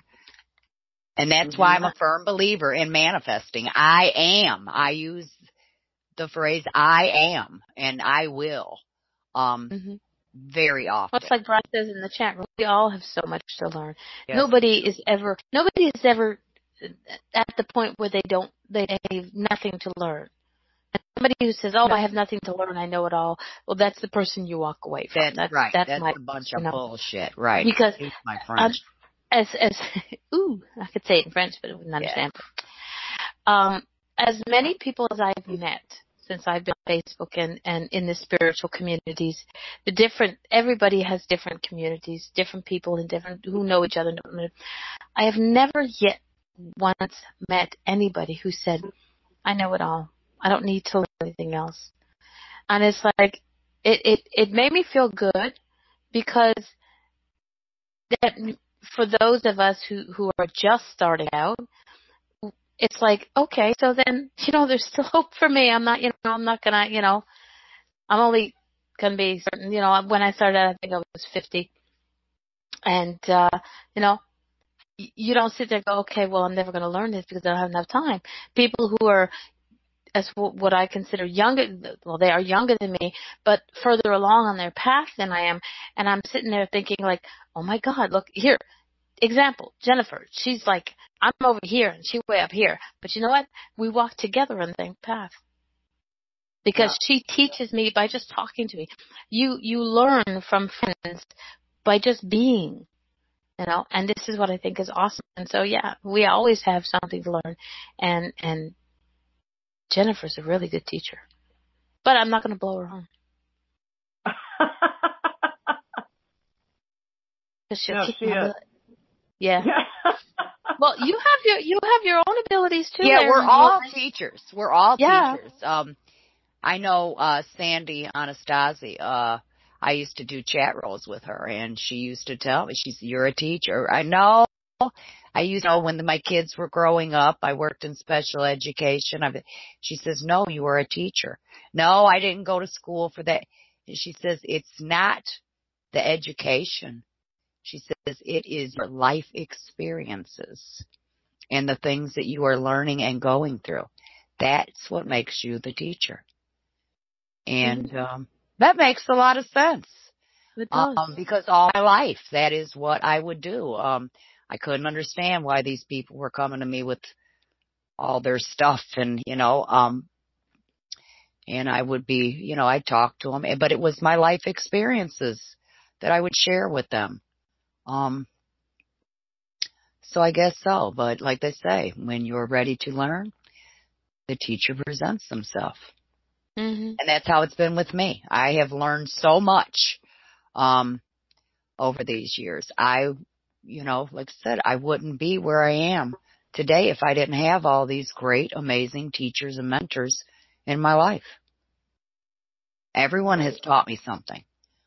And that's mm-hmm. why I'm a firm believer in manifesting. I am. I use the phrase I am and I will. Um, mm-hmm. Very often. Well, it's like Brad says in the chat room, we all have so much to learn. Yes. Nobody is ever, nobody is ever at the point where they don't, they have nothing to learn. And somebody who says, "Oh, I have nothing to learn. I know it all." Well, that's the person you walk away from. That's, that's right. That's, that's my, a bunch of bullshit. Right. Because my friend. as as ooh, I could say it in French, but it wouldn't understand. Yeah. Um, as many people as I've met since I've been on Facebook and and in the spiritual communities, the different everybody has different communities, different people and different who know each other. I have never yet once met anybody who said, "I know it all. I don't need to learn anything else." And it's like it it it made me feel good because that for those of us who, who are just starting out, it's like, okay, so then, you know, there's still hope for me. I'm not, you know, I'm not gonna, you know, I'm only gonna be certain, you know, when I started, I think I was 50. And, uh, you know, you don't sit there and go, okay, well, I'm never gonna learn this because I don't have enough time. People who are, as what I consider younger, well, they are younger than me, but further along on their path than I am. And I'm sitting there thinking like, oh my God, look here. Example, Jennifer, she's like, I'm over here and she's way up here. But you know what? We walk together on the same path. Because yeah. she teaches me by just talking to me. You, you learn from friends by just being you know and this is what i think is awesome and so yeah we always have something to learn and and Jennifer's a really good teacher. But I'm not going to blow her home. she'll no, she. Yeah. well, you have your you have your own abilities too. Yeah, we're all teachers. We're all yeah. teachers. Um, I know uh Sandy Anastasi. Uh, I used to do chat rolls with her, and she used to tell me, "She's you're a teacher." I know. I used to know when the, my kids were growing up, I worked in special education. I, she says, no, you were a teacher. No, I didn't go to school for that. And she says, it's not the education. She says, it is your life experiences and the things that you are learning and going through. That's what makes you the teacher. And, mm-hmm. um, that makes a lot of sense. Um, because all my life, that is what I would do. Um, I couldn't understand why these people were coming to me with all their stuff and, you know, um, and I would be, you know, I'd talk to them, but it was my life experiences that I would share with them. Um, so I guess so, but like they say, when you're ready to learn, the teacher presents himself. Mm-hmm. And that's how it's been with me. I have learned so much, um, over these years. I you know, like I said, I wouldn't be where I am today if I didn't have all these great, amazing teachers and mentors in my life. Everyone has taught me something.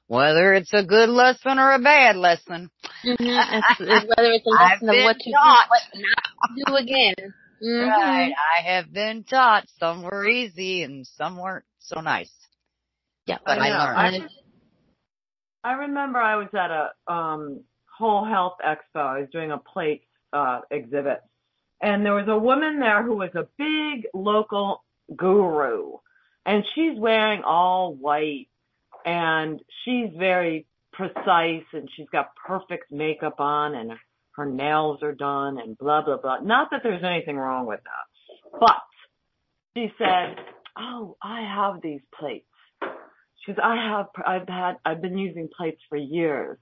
Whether it's a good lesson or a bad lesson. Mm-hmm. It's, it's, whether it's a lesson of what you taught. do, what not do again. Mm-hmm. Right. I have been taught. Some were easy and some weren't so nice. Yeah, but I, I learned. I, I remember I was at a um Whole Health Expo. I was doing a plate uh, exhibit, and there was a woman there who was a big local guru, and she's wearing all white, and she's very precise, and she's got perfect makeup on, and her nails are done, and blah blah blah. Not that there's anything wrong with that, but she said, "Oh, I have these plates." She goes, "I have, I've had, I've been using plates for years."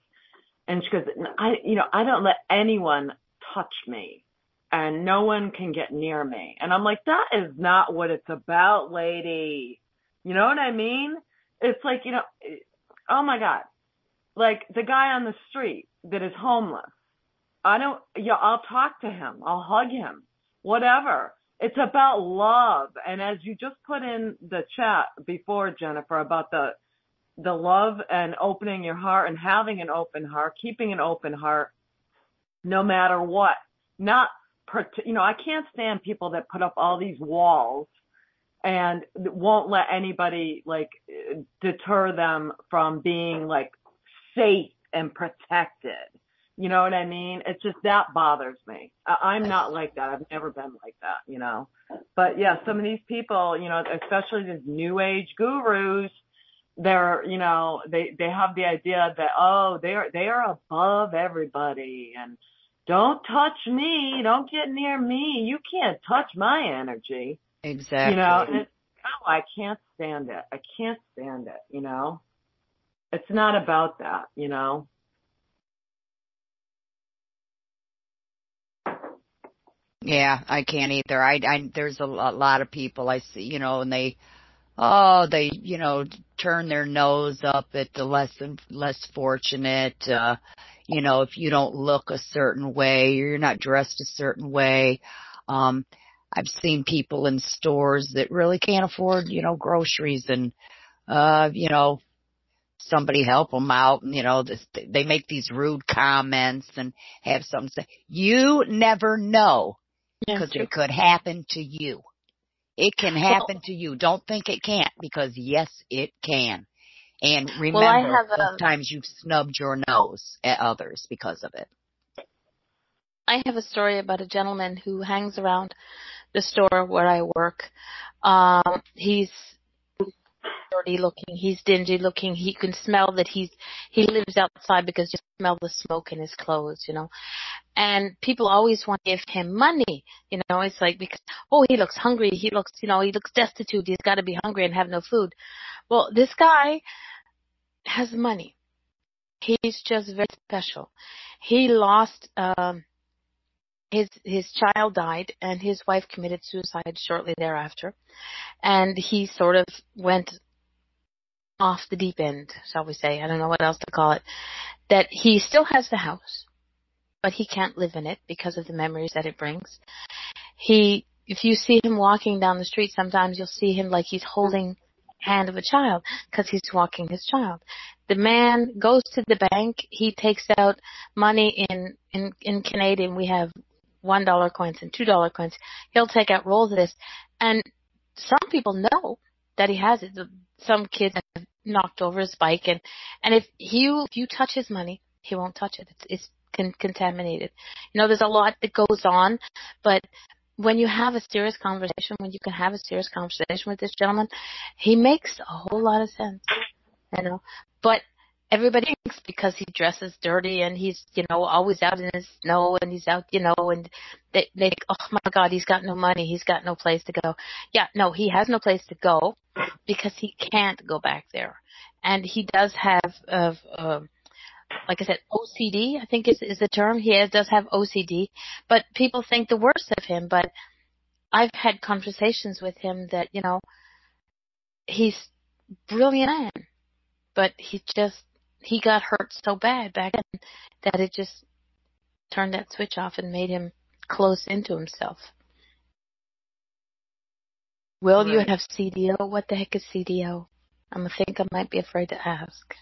And she goes, I, you know, I don't let anyone touch me and no one can get near me. And I'm like, that is not what it's about, lady. You know what I mean? It's like, you know, oh my God. like the guy on the street that is homeless. I don't, yeah, I'll talk to him. I'll hug him, whatever. It's about love. And as you just put in the chat before, Jennifer, about the, the love and opening your heart and having an open heart, keeping an open heart, no matter what. Not, you know, I can't stand people that put up all these walls and won't let anybody like deter them from being like safe and protected. You know what I mean? It's just that bothers me. I'm not like that. I've never been like that, you know. But yeah, some of these people, you know, especially these new age gurus, they're, you know, they they have the idea that oh, they are they are above everybody and don't touch me, don't get near me. You can't touch my energy. Exactly. You know, and it's, oh, I can't stand it. I can't stand it, you know. It's not about that, you know. Yeah, I can't either. I, I there's a lot of people I see, you know, and they, oh, they, you know, turn their nose up at the less than less fortunate. Uh, you know, if you don't look a certain way, or you're not dressed a certain way. Um, I've seen people in stores that really can't afford, you know, groceries and, uh, you know, somebody help them out and, you know, this, they make these rude comments and have something say. You never know because it could happen to you. It can happen well, to you. Don't think it can't because yes, it can. And remember, well, a, sometimes you've snubbed your nose at others because of it. I have a story about a gentleman who hangs around the store where I work. Um, he's dirty looking. He's dingy looking. He can smell that he's he lives outside because you smell the smoke in his clothes, you know. And people always want to give him money, you know. It's like because oh he looks hungry. He looks you know he looks destitute. He's got to be hungry and have no food. Well, this guy has money. He's just very special. He lost. um his his child died and his wife committed suicide shortly thereafter and he sort of went off the deep end shall we say i don't know what else to call it that he still has the house but he can't live in it because of the memories that it brings he if you see him walking down the street sometimes you'll see him like he's holding hand of a child because he's walking his child. The man goes to the bank. He takes out money in in in Canadian. We have one dollar coins and two dollar coins. He'll take out rolls of this, and some people know that he has it. Some kids have knocked over his bike, and and if you if you touch his money, he won't touch it. It's, it's con- contaminated. You know, there's a lot that goes on, but when you have a serious conversation, when you can have a serious conversation with this gentleman, he makes a whole lot of sense. You know, but everybody thinks because he dresses dirty and he's, you know, always out in the snow and he's out, you know, and they, they think, oh my God, he's got no money. He's got no place to go. Yeah, no, he has no place to go because he can't go back there. And he does have, uh, uh, like I said, OCD, I think is, is the term. He has, does have OCD, but people think the worst of him. But I've had conversations with him that, you know, he's brilliant man, but he just he got hurt so bad back then that it just turned that switch off and made him close into himself. Will right. you have CDO? What the heck is CDO? I'm think I might be afraid to ask.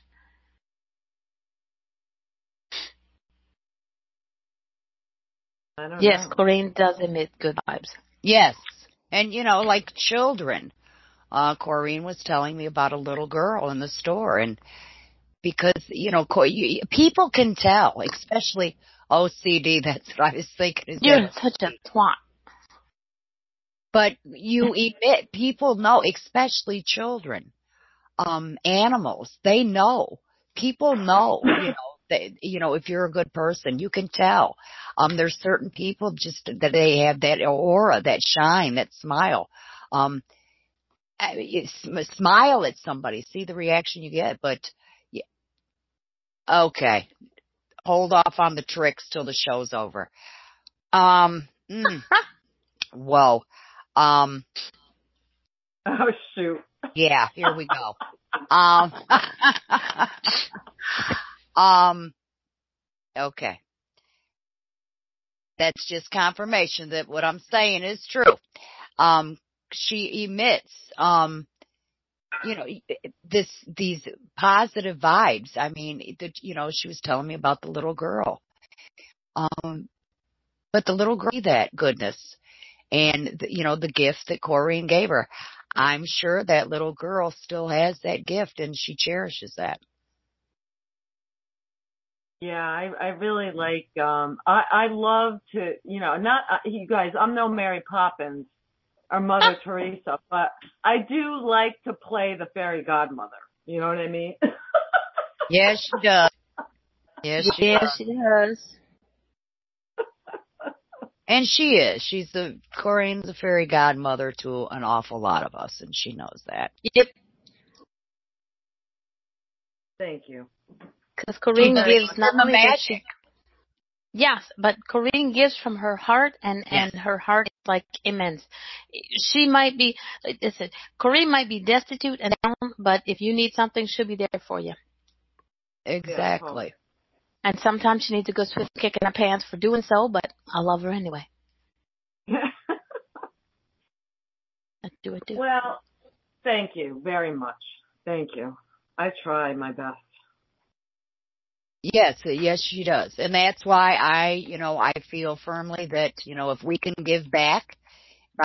yes, know. Corrine does emit good vibes. Yes. And you know, like children. Uh, Corrine was telling me about a little girl in the store and because you know people can tell, especially OCD. That's what I was thinking. You're such a twat. But you emit people know, especially children, um, animals. They know. People know. You know. That, you know, if you're a good person, you can tell. Um, there's certain people just that they have that aura, that shine, that smile. Um, smile at somebody, see the reaction you get, but Okay. Hold off on the tricks till the show's over. Um, mm, whoa. Um, oh shoot. Yeah, here we go. Um, Um, okay. That's just confirmation that what I'm saying is true. Um, she emits, um, you know, this, these positive vibes. I mean, the, you know, she was telling me about the little girl. Um, but the little girl, that goodness and, the, you know, the gift that Corrine gave her. I'm sure that little girl still has that gift and she cherishes that. Yeah, I I really like um I I love to, you know, not uh, you guys, I'm no Mary Poppins or Mother Teresa, but I do like to play the fairy godmother. You know what I mean? yes, she does. Yes, she yes, does. she does. And she is. She's the Corrine's the fairy godmother to an awful lot of us, and she knows that. Yep. Thank you. Because Corrine gives not from only magic. she, yes, but Corrine gives from her heart, and and her heart is like immense. She might be, said, Corrine might be destitute and down, but if you need something, she'll be there for you. Exactly. And sometimes she needs a good swift kick in the pants for doing so, but I love her anyway. Do it do. it. well, thank you very much. Thank you. I try my best. Yes, uh, yes, she does. And that's why I, you know, I feel firmly that, you know, if we can give back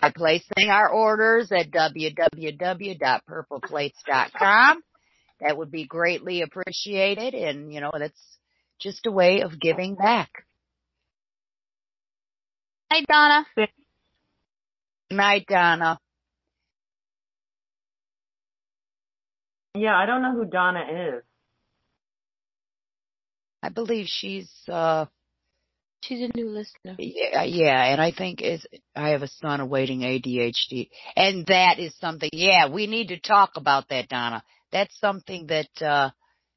by placing our orders at www.purpleplates.com, that would be greatly appreciated. And, you know, that's just a way of giving back. Hi, Donna. Good night, Donna. Yeah, I don't know who Donna is. I believe she's, uh, She's a new listener. Yeah, yeah, and I think is I have a son awaiting ADHD, and that is something. Yeah, we need to talk about that, Donna. That's something that uh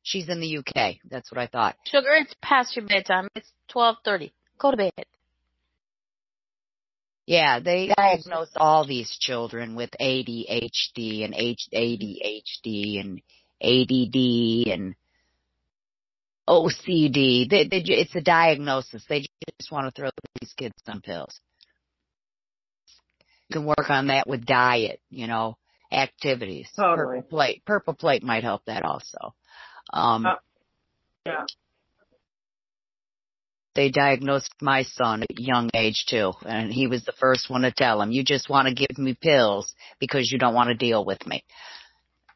she's in the UK. That's what I thought. Sugar, it's past your bedtime. It's twelve thirty. Go to bed. Yeah, they diagnose all these children with ADHD and H- ADHD and ADD and OCD. They, they, it's a diagnosis. They just want to throw these kids some pills. You can work on that with diet, you know, activities. Totally. Purple plate. Purple plate might help that also. Um, Uh, Yeah. they diagnosed my son at a young age too, and he was the first one to tell him, you just want to give me pills because you don't want to deal with me.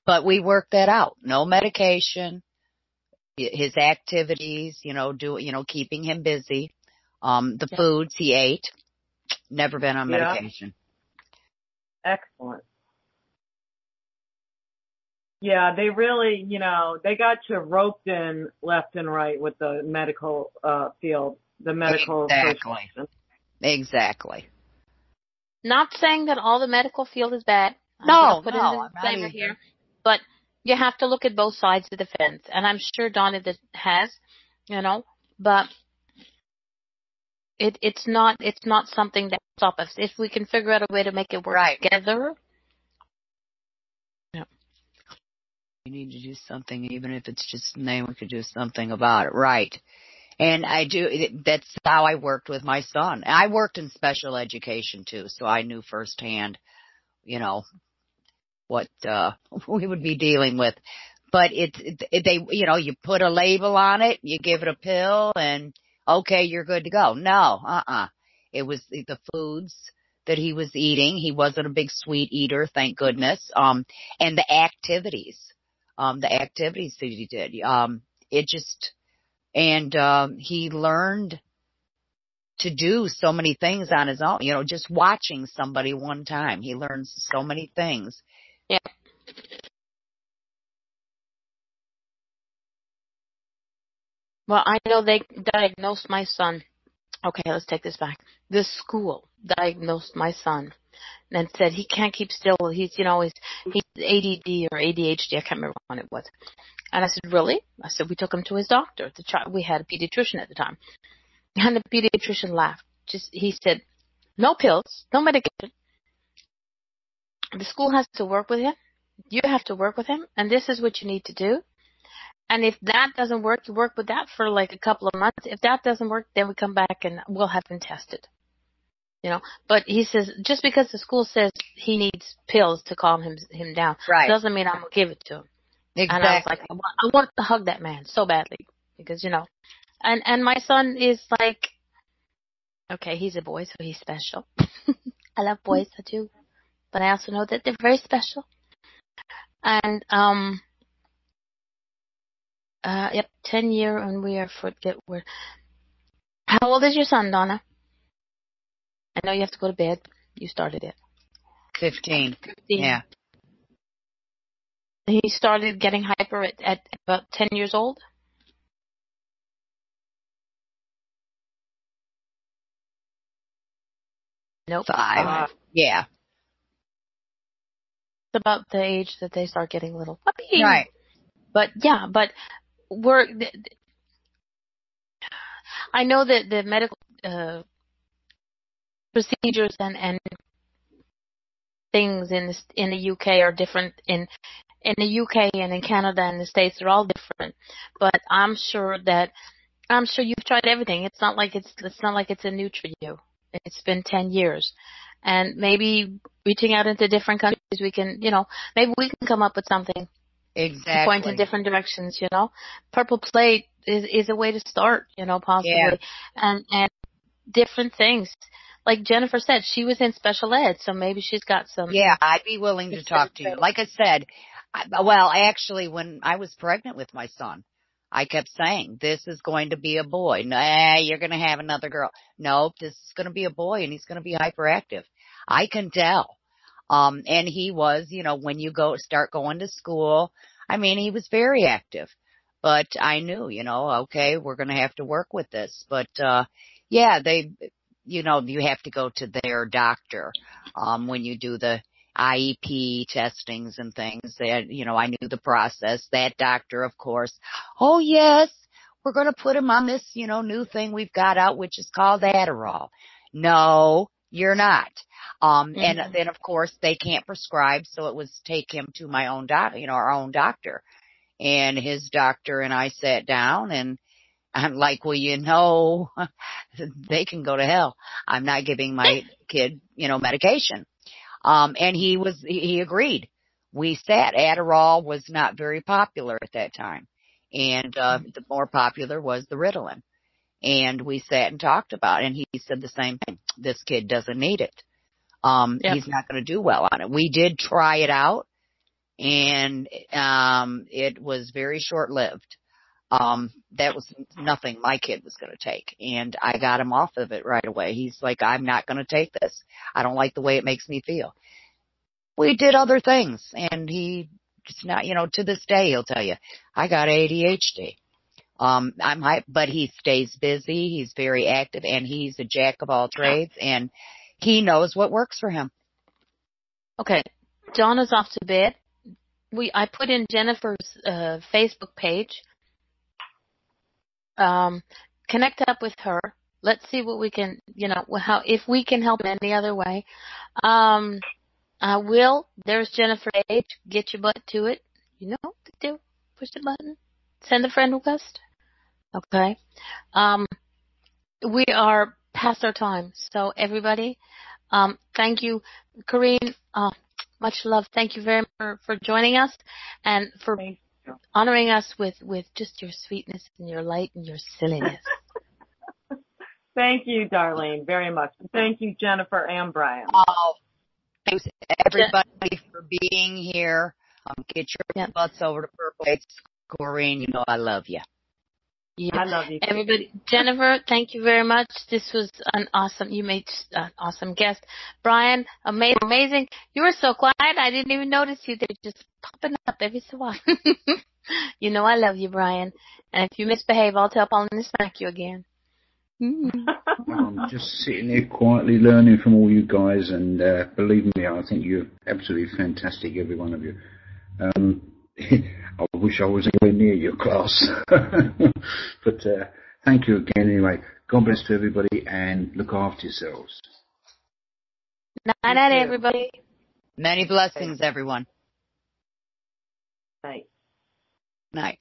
But we worked that out. No medication, his activities, you know, do, you know, keeping him busy, um, the Yeah. foods he ate, never been on Yeah. medication. Excellent. Yeah, they really, you know, they got you roped in left and right with the medical uh field, the medical Exactly. association. Exactly. Not saying that all the medical field is bad. I'm No, gonna put no, in I'm the not disclaimer here, but you have to look at both sides of the fence, and I'm sure Donna has, you know, but it it's not it's not something that stop us if we can figure out a way to make it work Right. together. We need to do something, even if it's just name, we could do something about it. Right. And I do, that's how I worked with my son. I worked in special education too, so I knew firsthand, you know, what, uh, we would be dealing with. But it's, it, they, you know, you put a label on it, you give it a pill and okay, you're good to go. No, uh-uh. It was the foods that he was eating. He wasn't a big sweet eater, thank goodness. Um, and the activities um, the activities that he did. Um, it just, and, um, he learned to do so many things on his own, you know, just watching somebody one time. He learns so many things. Yeah. Well, I know they diagnosed my son. Okay, let's take this back. The school diagnosed my son and said he can't keep still. He's, you know, he's, he's ADD or ADHD. I can't remember when it was. And I said, really? I said, we took him to his doctor. The child, we had a pediatrician at the time. And the pediatrician laughed. Just, he said, no pills, no medication. The school has to work with him. You have to work with him. And this is what you need to do. And if that doesn't work, you work with that for like a couple of months. If that doesn't work, then we come back and we'll have him tested. You know, but he says just because the school says he needs pills to calm him him down, Right. doesn't mean I'm gonna give it to him. Exactly. And I was like, I want, I want to hug that man so badly because you know, and and my son is like, okay, he's a boy, so he's special. I love boys, I do, but I also know that they're very special. And um, uh, yep, ten year, and we are forget where. How old is your son, Donna? I know you have to go to bed. You started it. 15. 15. Yeah. He started getting hyper at, at about 10 years old. Nope. Five. Yeah. About the age that they start getting little puppy. Right. But yeah, but we're. th- th- I know that the medical uh, procedures and and things in the, in the UK are different in in the UK and in Canada and the States they're all different. But I'm sure that I'm sure you've tried everything. It's not like it's it's not like it's a new to you. It's been ten years. And maybe reaching out into different countries we can you know, maybe we can come up with something Exactly. point in different directions, you know. Purple plate is is a way to start, you know, possibly. Yeah. And and different things. Like Jennifer said, she was in special ed, so maybe she's got some Yeah, I'd be willing to talk to you. Like I said, I, well, actually, when I was pregnant with my son, I kept saying, this is going to be a boy. Nah, you're going to have another girl. Nope, this is going to be a boy and he's going to be hyperactive. I can tell. Um, and he was, you know, when you go, start going to school, I mean, he was very active, but I knew, you know, okay, we're going to have to work with this. But, uh, yeah, they, you know, you have to go to their doctor, um, when you do the IEP testings and things that, you know, I knew the process. That doctor, of course, oh yes, we're going to put him on this, you know, new thing we've got out, which is called Adderall. No, you're not. Um, Mhm. and then of course they can't prescribe, so it was take him to my own doc, you know, our own doctor. And his doctor and I sat down and I'm like, well, you know, they can go to hell. I'm not giving my kid, you know, medication. Um, and he was, he agreed. We sat, Adderall was not very popular at that time. And, uh, the more popular was the Ritalin. And we sat and talked about it and he said the same thing. This kid doesn't need it. Um, Yep. he's not going to do well on it. We did try it out and, um, it was very short lived. Um, that was nothing my kid was going to take. And I got him off of it right away. He's like, I'm not going to take this. I don't like the way it makes me feel. We did other things and he just not, you know, to this day he'll tell you, I got ADHD. Um, I'm hype, but he stays busy. He's very active and he's a jack of all trades and he knows what works for him. Okay. Donna's off to bed. We I put in Jennifer's uh, Facebook page. Um, connect up with her. Let's see what we can, you know, how if we can help in any other way. Um, uh, Will, there's Jennifer Page. Get your butt to it. You know what to do. Push the button. Send a friend request. Okay. Um, we are past our time, so everybody, um, thank you, Corrine. Uh, much love. Thank you very much for, for joining us and for. Honoring us with, with just your sweetness and your light and your silliness. Thank you, Darlene, very much. Thank you, Jennifer and Brian. Oh, thanks everybody for being here. Um, get your Yeah. butts over to Purple Heights. Corrine, you know I love you. Yeah. I love you. too. Everybody, Jennifer, thank you very much. This was an awesome, you made an awesome guest. Brian, amazing, amazing. You were so quiet, I didn't even notice you. They're just popping up every so often. you know I love you, Brian. And if you misbehave, I'll tell Paulina to smack you again. Mm. I'm just sitting here quietly learning from all you guys, and uh, believe me, I think you're absolutely fantastic, every one of you. Um, I wish I was anywhere near your class, but uh, thank you again. Anyway, God bless to everybody, and look after yourselves. Night night, everybody. Many blessings, everyone. Night. Night.